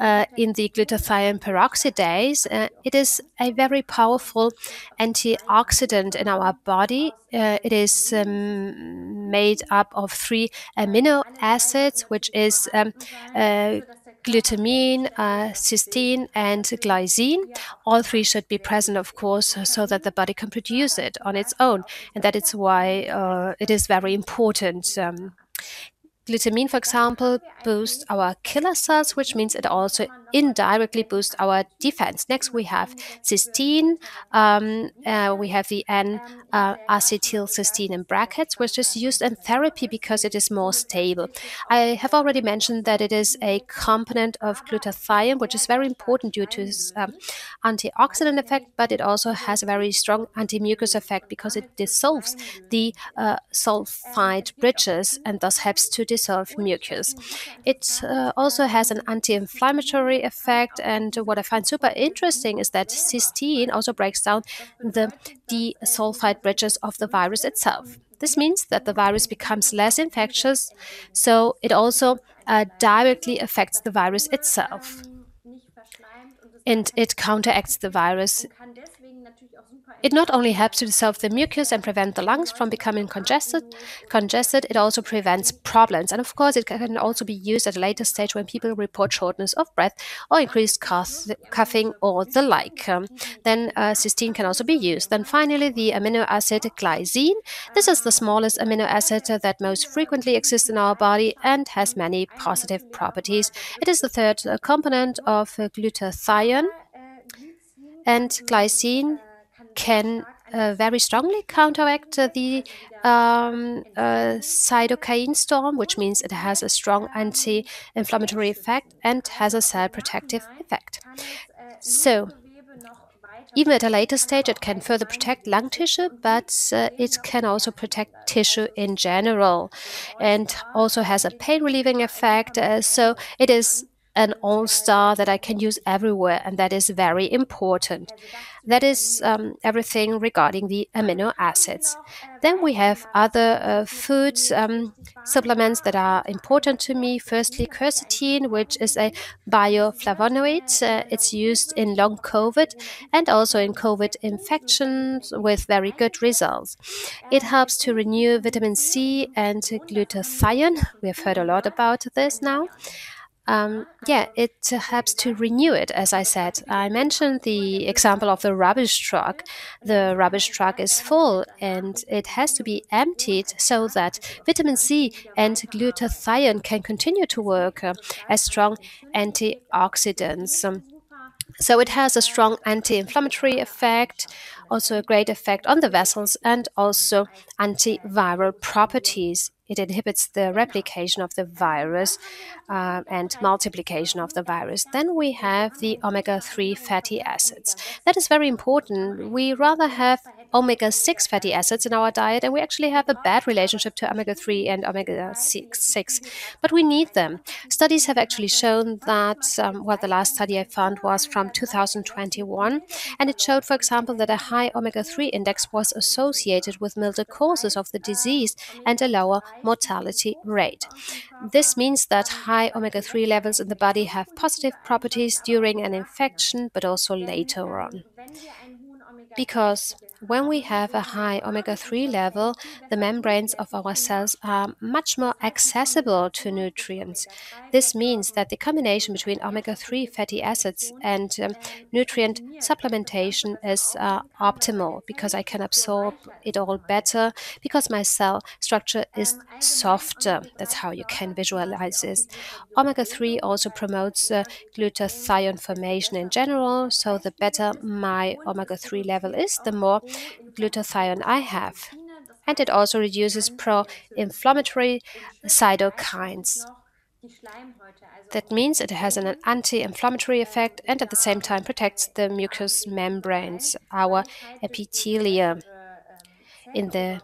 uh, in the glutathione peroxidase. Uh, it is a very powerful antioxidant in our body. Uh, it is um, made up of three amino acids, which is um, uh, glutamine, uh, cysteine, and glycine. All three should be present, of course, so that the body can produce it on its own. And that is why uh, it is very important. Um, Glutamine, for example, boosts our killer cells, which means it also indirectly boosts our defense. Next, we have cysteine. Um, uh, we have the N uh, in brackets, which is used in therapy because it is more stable. I have already mentioned that it is a component of glutathione, which is very important due to its um, antioxidant effect, but it also has a very strong anti-mucus effect because it dissolves the uh, sulfide bridges and thus helps to dissolve mucus. It uh, also has an anti-inflammatory effect, and what I find super interesting is that cysteine also breaks down the disulfide bridges of the virus itself. This means that the virus becomes less infectious, so it also uh, directly affects the virus itself. And it counteracts the virus it not only helps to dissolve the mucus and prevent the lungs from becoming congested, congested, it also prevents problems. And of course, it can also be used at a later stage when people report shortness of breath or increased cough, coughing or the like. Um, then uh, cysteine can also be used. Then finally, the amino acid glycine. This is the smallest amino acid that most frequently exists in our body and has many positive properties. It is the third uh, component of uh, glutathione and glycine can uh, very strongly counteract the um, uh, cytokine storm, which means it has a strong anti inflammatory effect and has a cell protective effect. So, even at a later stage, it can further protect lung tissue, but uh, it can also protect tissue in general and also has a pain relieving effect. Uh, so, it is an all star that I can use everywhere, and that is very important. That is um, everything regarding the amino acids. Then we have other uh, foods um, supplements that are important to me. Firstly, quercetin, which is a bioflavonoid. Uh, it's used in long COVID and also in COVID infections with very good results. It helps to renew vitamin C and glutathione. We have heard a lot about this now um, yeah, it helps to renew it, as I said. I mentioned the example of the rubbish truck. The rubbish truck is full and it has to be emptied so that vitamin C and glutathione can continue to work uh, as strong antioxidants. Um, so it has a strong anti-inflammatory effect, also a great effect on the vessels, and also antiviral properties. It inhibits the replication of the virus uh, and multiplication of the virus. Then we have the omega 3 fatty acids. That is very important. We rather have omega 6 fatty acids in our diet, and we actually have a bad relationship to omega 3 and omega 6, but we need them. Studies have actually shown that, um, well, the last study I found was from 2021, and it showed, for example, that a high omega 3 index was associated with milder causes of the disease and a lower mortality rate. This means that high omega 3 levels in the body have positive properties during an infection, but also later on because when we have a high omega 3 level, the membranes of our cells are much more accessible to nutrients. This means that the combination between omega 3 fatty acids and um, nutrient supplementation is uh, optimal because I can absorb it all better because my cell structure is softer. That's how you can visualize this. Omega 3 also promotes uh, glutathione formation in general, so the better my omega 3 level is, the more glutathione I have. And it also reduces pro inflammatory cytokines. That means it has an anti inflammatory effect and at the same time protects the mucous membranes, our epithelium. In the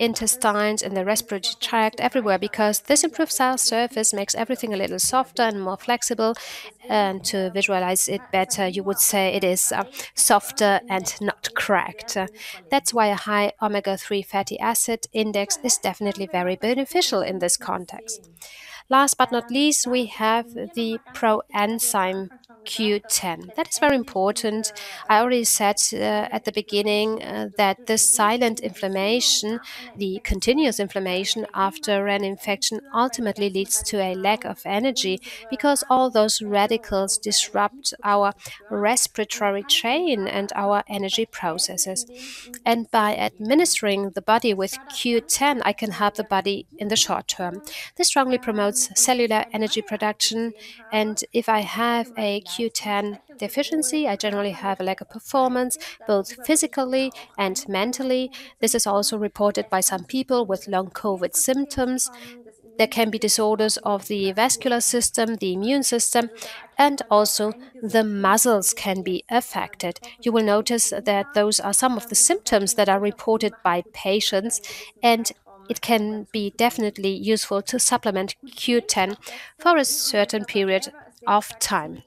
intestines, in the respiratory tract, everywhere, because this improved cell surface makes everything a little softer and more flexible. And to visualize it better, you would say it is uh, softer and not cracked. That's why a high omega 3 fatty acid index is definitely very beneficial in this context. Last but not least, we have the proenzyme Q10. That is very important. I already said uh, at the beginning uh, that this silent inflammation, the continuous inflammation after an infection, ultimately leads to a lack of energy because all those radicals disrupt our respiratory chain and our energy processes. And by administering the body with Q10, I can help the body in the short term. This strongly promotes cellular energy production. And if I have a Q10 deficiency, I generally have a lack of performance, both physically and mentally. This is also reported by some people with long COVID symptoms. There can be disorders of the vascular system, the immune system, and also the muscles can be affected. You will notice that those are some of the symptoms that are reported by patients, and it can be definitely useful to supplement Q10 for a certain period of time.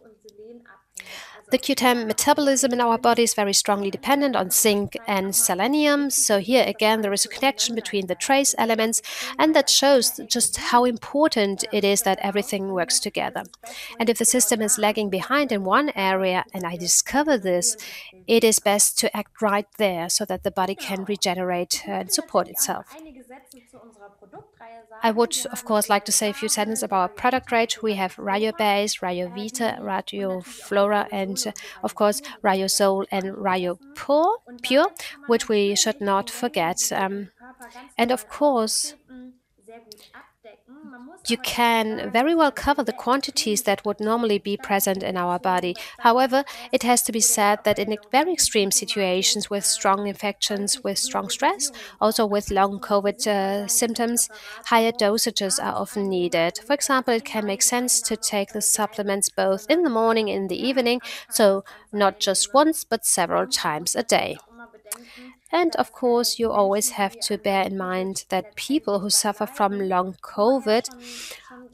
The Q10 metabolism in our body is very strongly dependent on zinc and selenium. So here again, there is a connection between the trace elements, and that shows just how important it is that everything works together. And if the system is lagging behind in one area, and I discover this, it is best to act right there so that the body can regenerate and support itself. I would, of course, like to say a few sentences about our product range. We have Rhiobase, Rhiovita, Rhioflora, and of course, Rhiosol and Rhiopure, Pure, which we should not forget. Um, and of course, you can very well cover the quantities that would normally be present in our body. However, it has to be said that in very extreme situations with strong infections, with strong stress, also with long COVID uh, symptoms, higher dosages are often needed. For example, it can make sense to take the supplements both in the morning and in the evening, so not just once but several times a day. And of course, you always have to bear in mind that people who suffer from long COVID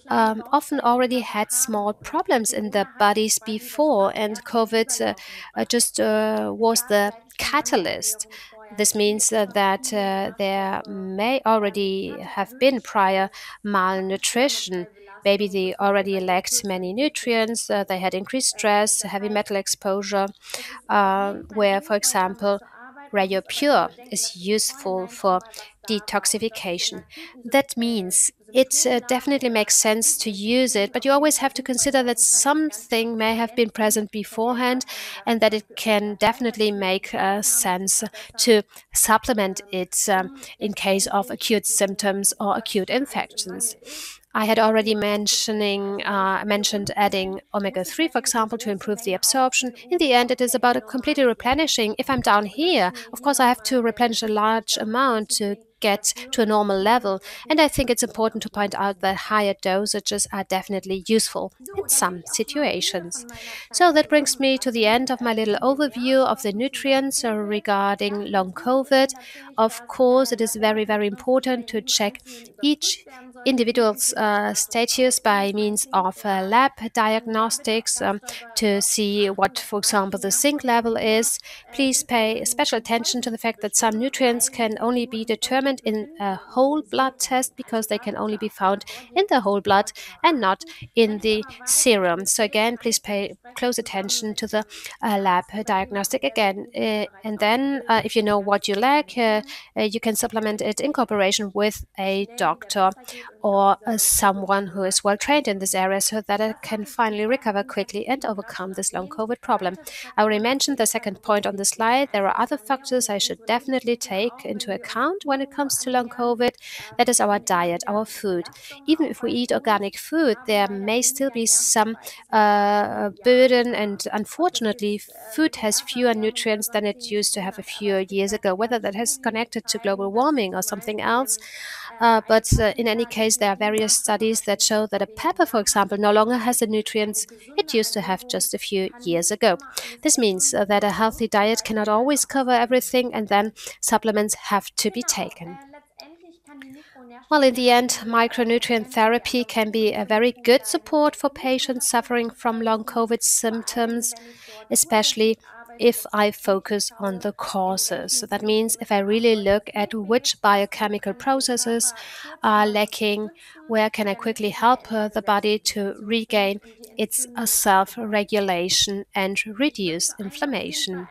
um, often already had small problems in their bodies before, and COVID uh, uh, just uh, was the catalyst. This means uh, that uh, there may already have been prior malnutrition. Maybe they already lacked many nutrients, uh, they had increased stress, heavy metal exposure, where, for example, Rhiopure is useful for detoxification. That means it uh, definitely makes sense to use it, but you always have to consider that something may have been present beforehand and that it can definitely make uh, sense to supplement it um, in case of acute symptoms or acute infections. I had already mentioning uh, mentioned adding omega three, for example, to improve the absorption. In the end, it is about completely replenishing. If I'm down here, of course, I have to replenish a large amount to get to a normal level. And I think it's important to point out that higher dosages are definitely useful in some situations. So that brings me to the end of my little overview of the nutrients regarding long COVID. Of course, it is very, very important to check each individual's uh, status by means of uh, lab diagnostics um, to see what, for example, the zinc level is. Please pay special attention to the fact that some nutrients can only be determined in a whole blood test because they can only be found in the whole blood and not in the serum. So again, please pay close attention to the uh, lab diagnostic again. Uh, and then uh, if you know what you lack, uh, Uh, you can supplement it in cooperation with a doctor or someone who is well trained in this area so that it can finally recover quickly and overcome this long COVID problem. I already mentioned the second point on the slide. There are other factors I should definitely take into account when it comes to long COVID. That is our diet, our food. Even if we eat organic food, there may still be some uh, burden, and unfortunately, food has fewer nutrients than it used to have a few years ago, whether that has connected to global warming or something else. Uh, but uh, in any case, there are various studies that show that a pepper, for example, no longer has the nutrients it used to have just a few years ago. This means uh, that a healthy diet cannot always cover everything, and then supplements have to be taken. Well, in the end, micronutrient therapy can be a very good support for patients suffering from long COVID symptoms, especially if I focus on the causes. So that means if I really look at which biochemical processes are lacking, where can I quickly help uh, the body to regain its uh, self regulation and reduce inflammation.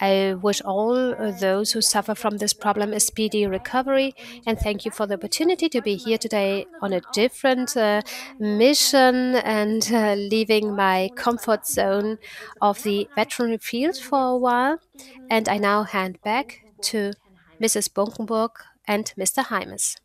I wish all those who suffer from this problem a speedy recovery and thank you for the opportunity to be here today on a different uh, mission and uh, leaving my comfort zone of the veterinary field for a while. And I now hand back to Mrs. Bunkenburg and Mr. Heimes.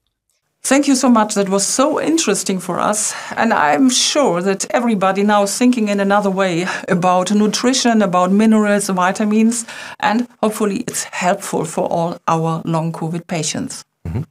Thank you so much. That was so interesting for us. And I'm sure that everybody now is thinking in another way about nutrition, about minerals, vitamins, and hopefully it's helpful for all our long COVID patients. Mm -hmm.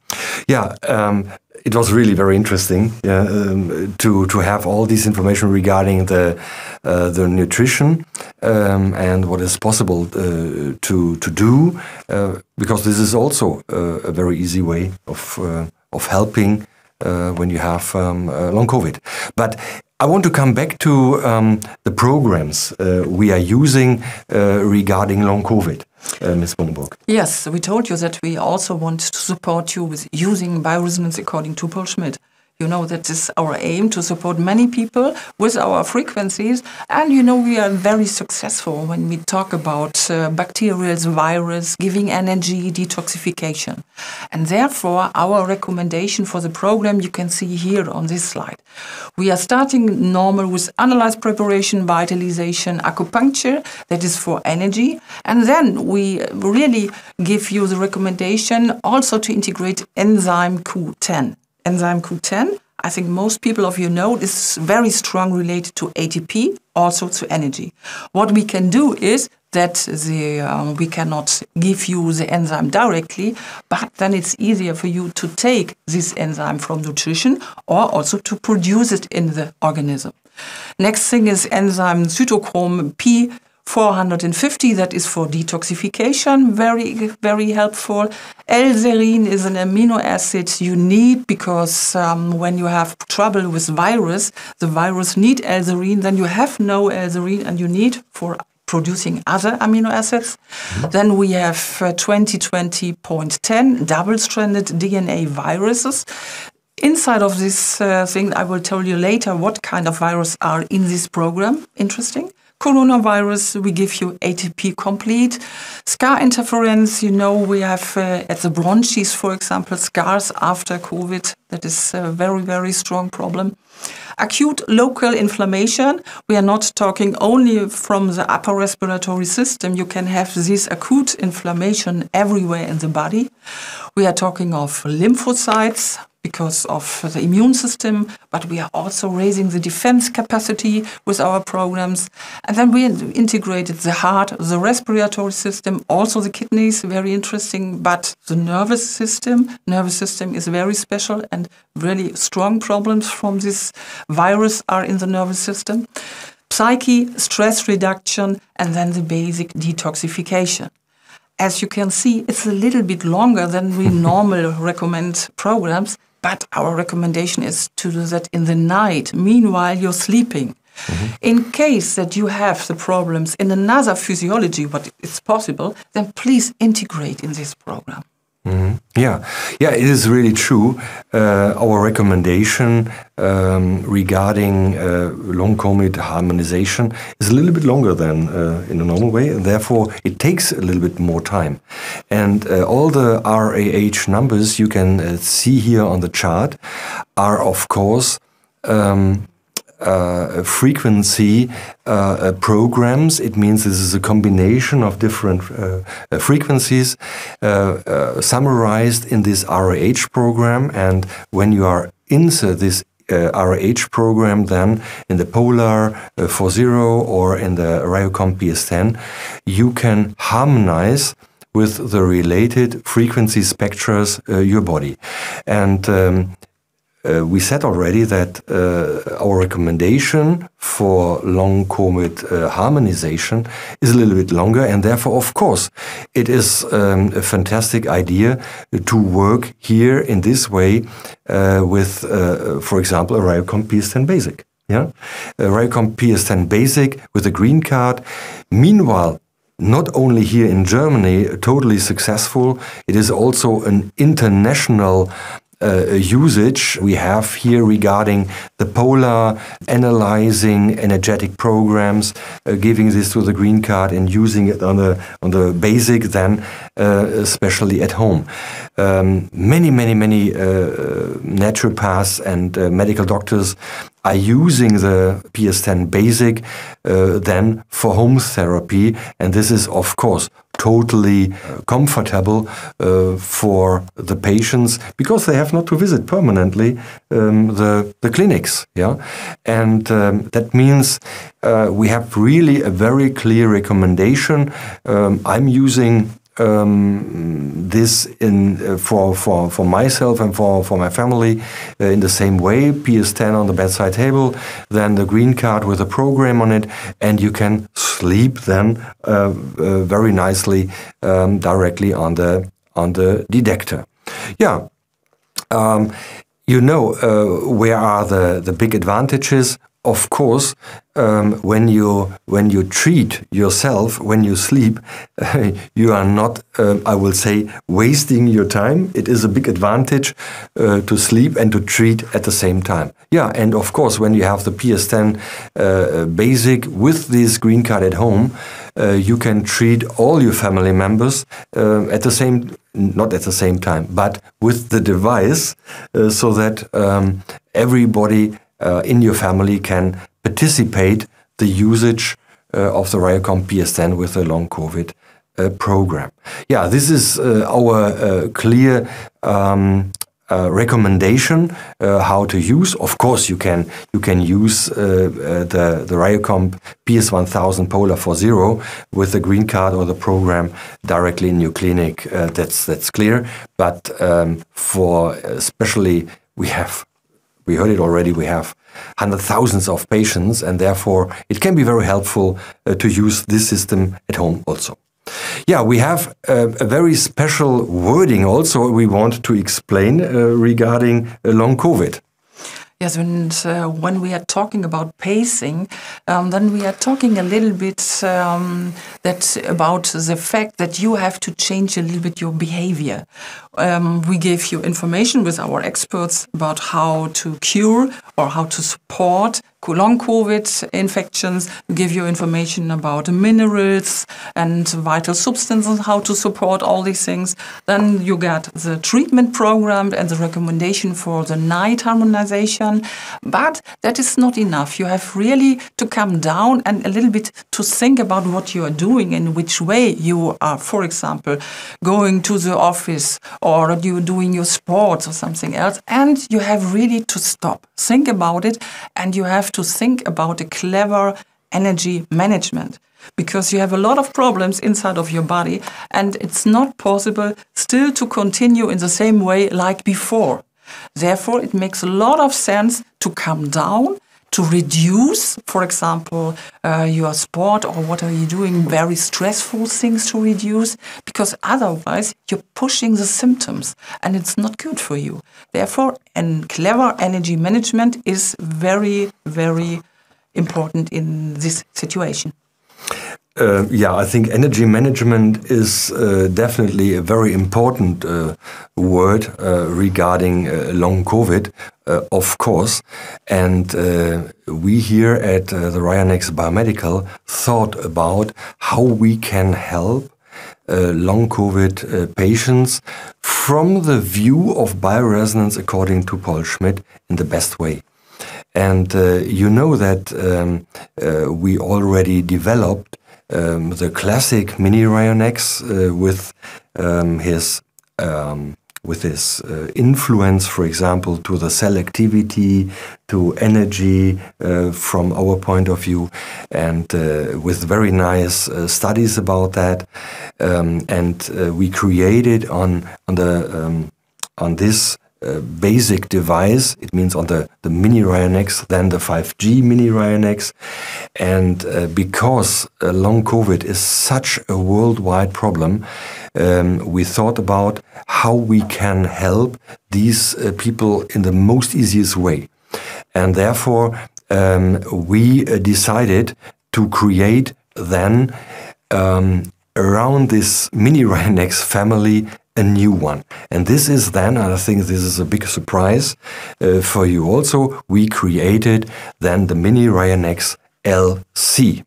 Yeah, um, it was really very interesting um, to to have all this information regarding the uh, the nutrition um, and what is possible uh, to to do uh, because this is also uh, a very easy way of uh, of helping uh, when you have um, long COVID. But I want to come back to um, the programs uh, we are using regarding long COVID. Uh, Ms. Bunkenburg. Yes, we told you that we also want to support you with using bioresonance according to Paul Schmidt. You know, that is our aim to support many people with our frequencies. And you know, we are very successful when we talk about uh, bacterials, virus, giving energy, detoxification. And therefore, our recommendation for the program you can see here on this slide. We are starting normal with analyzed preparation, vitalization, acupuncture, that is for energy. And then we really give you the recommendation also to integrate enzyme Q10 enzyme Q10, I think most people of you know, is very strong related to ATP, also to energy. What we can do is that the, um, we cannot give you the enzyme directly, but then it's easier for you to take this enzyme from nutrition or also to produce it in the organism. Next thing is enzyme cytochrome P 450, that is for detoxification, very, very helpful. L-serine is an amino acid you need because um, when you have trouble with virus, the virus need L-serine, then you have no L-serine and you need for producing other amino acids. Mm -hmm. Then we have uh, 2020.10 double-stranded DNA viruses. Inside of this uh, thing, I will tell you later what kind of virus are in this program. Interesting coronavirus, we give you ATP complete. Scar interference, you know, we have uh, at the bronchies, for example, scars after COVID. That is a very, very strong problem. Acute local inflammation, we are not talking only from the upper respiratory system. You can have this acute inflammation everywhere in the body. We are talking of lymphocytes, because of the immune system, but we are also raising the defense capacity with our programs. And then we integrated the heart, the respiratory system, also the kidneys, very interesting, but the nervous system, nervous system is very special and really strong problems from this virus are in the nervous system. Psyche, stress reduction, and then the basic detoxification as you can see, it's a little bit longer than we normally recommend programs, but our recommendation is to do that in the night, meanwhile you're sleeping. Mm -hmm. In case that you have the problems in another physiology, but it's possible, then please integrate in this program. Mm -hmm. Yeah, yeah, it is really true. Uh, our recommendation um, regarding uh, long COVID harmonization is a little bit longer than uh, in a normal way, and therefore it takes a little bit more time. And uh, all the RAH numbers you can uh, see here on the chart are, of course, um, uh, frequency uh, uh, programs. It means this is a combination of different uh, uh, frequencies uh, summarized in this RAH program. And when you are inside this RAH program, then in the Polar uh, 40 or in the Rayocomp PS10, you can harmonize with the related frequency spectra your body. And um, uh, we said already that uh, our recommendation for long COVID uh, harmonization is a little bit longer, and therefore, of course, it is um, a fantastic idea to work here in this way uh, with, uh, for example, a Rayocomp PS10 Basic. Yeah, a Rayocomp PS10 Basic with a green card. Meanwhile, not only here in Germany totally successful, it is also an international uh, usage we have here regarding the polar, analyzing energetic programs, uh, giving this to the green card and using it on the on the basic then, uh, especially at home. Um, many, many, many uh, naturopaths and uh, medical doctors are using the PS10 Basic uh, then for home therapy, and this is of course totally uh, comfortable uh, for the patients because they have not to visit permanently um, the the clinics. Yeah, and um, that means uh, we have really a very clear recommendation. Um, I'm using um, this in uh, for for for myself and for for my family uh, in the same way. PS10 on the bedside table, then the green card with a program on it, and you can sleep then uh, uh very nicely um, directly on the on the detector. Yeah. Um, you know uh, where are the, the big advantages of course, um, when you when you treat yourself when you sleep, you are not, uh, I will say, wasting your time. It is a big advantage uh, to sleep and to treat at the same time. Yeah, and of course, when you have the PS10 uh, Basic with this green card at home, uh, you can treat all your family members uh, at the same, not at the same time, but with the device, so that um, everybody uh, in your family can participate the usage uh, of the Rayocomp PS10 with the long COVID uh, program. Yeah, this is our clear um, uh, recommendation uh, how to use. Of course, you can you can use uh, the the Rayocomp PS1000 Polar 40 with the green card or the program directly in your clinic. that's that's clear. But um, for especially we have we heard it already, we have hundred thousands of patients, and therefore it can be very helpful uh, to use this system at home also. Yeah, we have uh, a very special wording also we want to explain uh, regarding uh, long COVID. Yes, and uh, when we are talking about pacing, um, then we are talking a little bit um, that about the fact that you have to change a little bit your behavior. Um, we gave you information with our experts about how to cure or how to support long COVID infections, give you information about minerals and vital substances, how to support all these things. Then you get the treatment program and the recommendation for the night harmonization. But that is not enough. You have really to come down and a little bit to think about what you are doing and which way you are, for example, going to the office or you're doing your sports or something else. And you have really to stop, think about it, and you have to think about a clever energy management because you have a lot of problems inside of your body and it's not possible still to continue in the same way like before. Therefore, it makes a lot of sense to come down, to reduce, for example, uh, your sport or what are you doing, very stressful things to reduce, because otherwise you're pushing the symptoms and it's not good for you. Therefore, and clever energy management is very, very important in this situation. Uh, yeah, I think energy management is uh, definitely a very important uh, word uh, regarding uh, long COVID, uh, of course. And we here at the Rayonex Biomedical thought about how we can help long COVID patients from the view of bioresonance according to Paul Schmidt in the best way. And you know that um, we already developed um, the classic mini Rayonex uh, with um, his um, with his uh, influence, for example, to the selectivity, to energy uh, from our point of view, and uh, with very nice uh, studies about that. Um, and uh, we created on on the um, on this basic device. It means on the, the mini Rayonex, then the 5G mini Rayonex. And uh, because uh, long COVID is such a worldwide problem, um, we thought about how we can help these uh, people in the most easiest way. And therefore, um, we uh, decided to create then um, around this mini Rayonex family a new one. And this is then, I think this is a big surprise uh, for you also, we created then the mini Rayonex LC.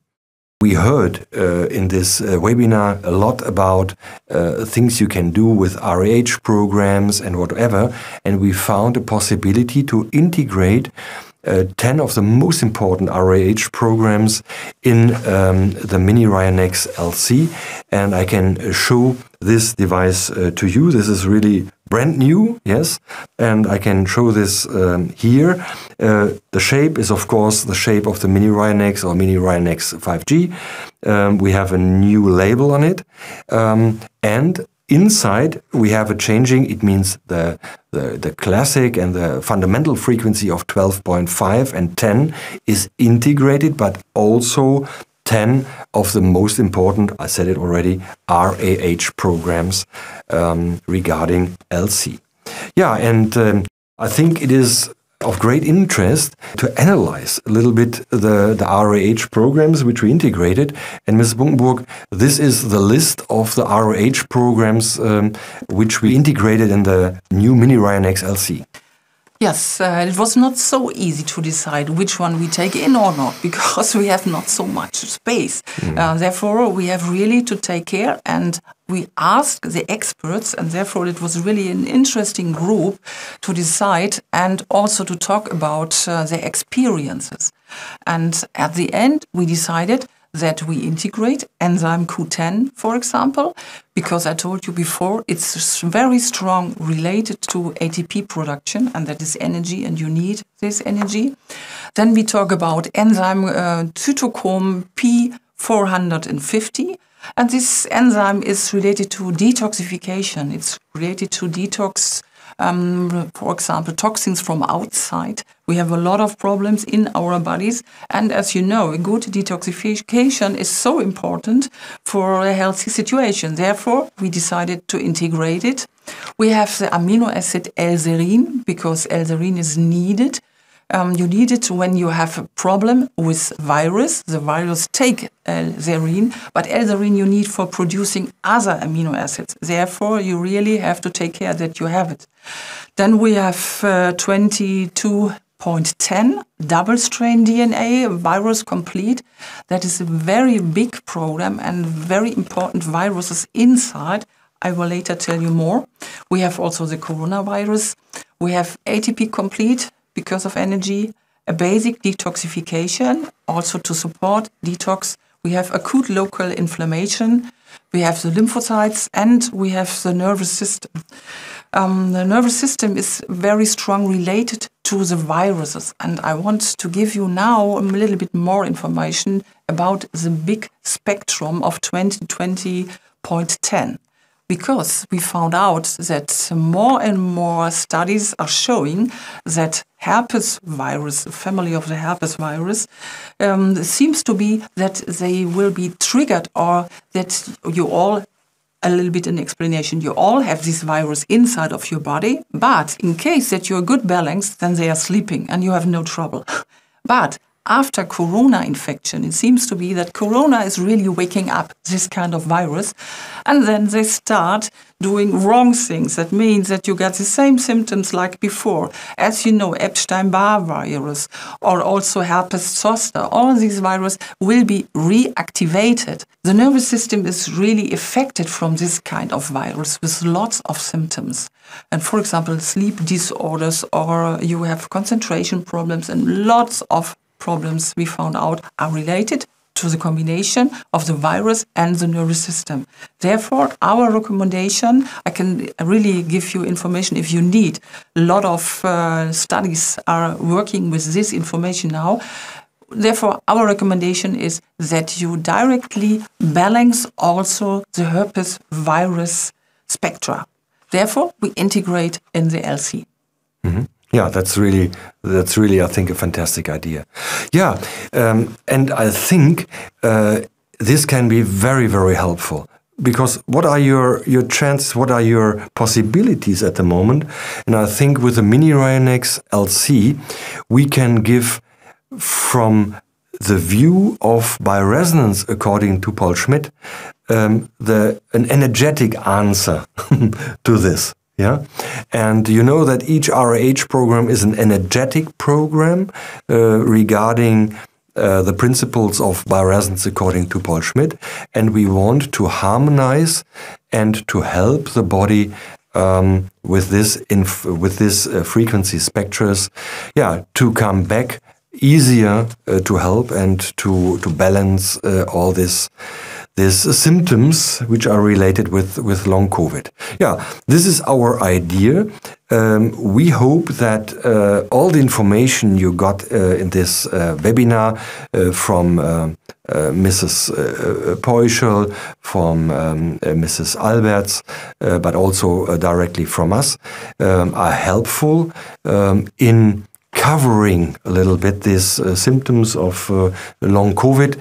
We heard uh, in this uh, webinar a lot about uh, things you can do with RAH programs and whatever, and we found a possibility to integrate uh, 10 of the most important RAH programs in um, the Mini Rayonex LC. And I can show this device uh, to you. This is really brand new, yes, and I can show this um, here. Uh, the shape is, of course, the shape of the Mini Rayonex or Mini Rayonex 5G. Um, we have a new label on it, um, and inside we have a changing. It means the, the the classic and the fundamental frequency of 12.5 and 10 is integrated, but also 10 of the most important, I said it already, RAH programs um, regarding LC. Yeah, and um, I think it is of great interest to analyze a little bit the, the RAH programs which we integrated. And Ms. Bunkenburg, this is the list of the RAH programs um, which we integrated in the new Mini Rayonex XLC. Yes, uh, it was not so easy to decide which one we take in or not because we have not so much space. Mm. Uh, therefore, we have really to take care and we asked the experts, and therefore it was really an interesting group to decide and also to talk about uh, their experiences. And at the end, we decided that we integrate enzyme Q10, for example, because I told you before it's very strong related to ATP production, and that is energy, and you need this energy. Then we talk about enzyme uh, cytochrome P450. And this enzyme is related to detoxification. It's related to detox um, for example, toxins from outside. We have a lot of problems in our bodies. And as you know, a good detoxification is so important for a healthy situation. Therefore, we decided to integrate it. We have the amino acid L-serine because L-serine is needed um, you need it when you have a problem with virus. The virus take L-serine, but L-serine you need for producing other amino acids. Therefore, you really have to take care that you have it. Then we have uh, 22.10 double strain DNA virus complete. That is a very big program and very important viruses inside. I will later tell you more. We have also the coronavirus. We have ATP complete because of energy, a basic detoxification, also to support detox. We have acute local inflammation, we have the lymphocytes, and we have the nervous system. Um, the nervous system is very strong related to the viruses, and I want to give you now a little bit more information about the big spectrum of 2020.10 because we found out that more and more studies are showing that herpes virus, the family of the herpes virus, um, seems to be that they will be triggered or that you all a little bit an explanation. You all have this virus inside of your body, but in case that you're good balanced, then they are sleeping and you have no trouble. But after corona infection, it seems to be that corona is really waking up this kind of virus. And then they start doing wrong things. That means that you get the same symptoms like before. As you know, Epstein-Barr virus or also herpes zoster, all these viruses will be reactivated. The nervous system is really affected from this kind of virus with lots of symptoms. And for example, sleep disorders or you have concentration problems and lots of problems we found out are related to the combination of the virus and the nervous system. Therefore, our recommendation, I can really give you information if you need. A lot of uh, studies are working with this information now. Therefore, our recommendation is that you directly balance also the herpes virus spectra. Therefore, we integrate in the LC. Mm-hmm. Yeah, that's really that's really I think a fantastic idea. Yeah, um, and I think uh, this can be very very helpful because what are your your chances? What are your possibilities at the moment? And I think with the Mini Rayonex LC, we can give from the view of bioresonance, according to Paul Schmidt, um, the an energetic answer to this. Yeah, and you know that each RAH program is an energetic program uh, regarding uh, the principles of bioresonance according to Paul Schmidt, and we want to harmonize and to help the body um, with this with this uh, frequency spectrum, yeah, to come back easier uh, to help and to to balance uh, all this these symptoms which are related with, with long COVID. Yeah, this is our idea. Um, we hope that uh, all the information you got uh, in this uh, webinar uh, from uh, uh, Mrs. Uh, from um, Mrs. Alberts, but also directly from us, um, are helpful um, in covering a little bit these uh, symptoms of uh, long COVID,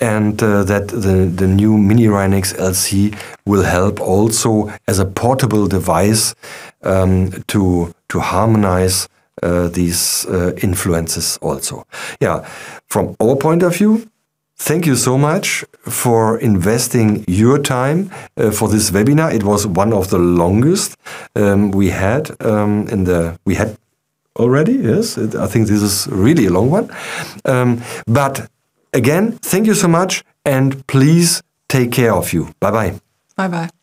and uh, that the, the new Mini Rayonex LC will help also as a portable device um, to, to harmonize uh, these uh, influences also. Yeah, from our point of view, Thank you so much for investing your time uh, for this webinar. It was one of the longest um, we had um, in the we had already. Yes, I think this is really a long one. Um, but again, thank you so much, and please take care of you. Bye bye. Bye bye.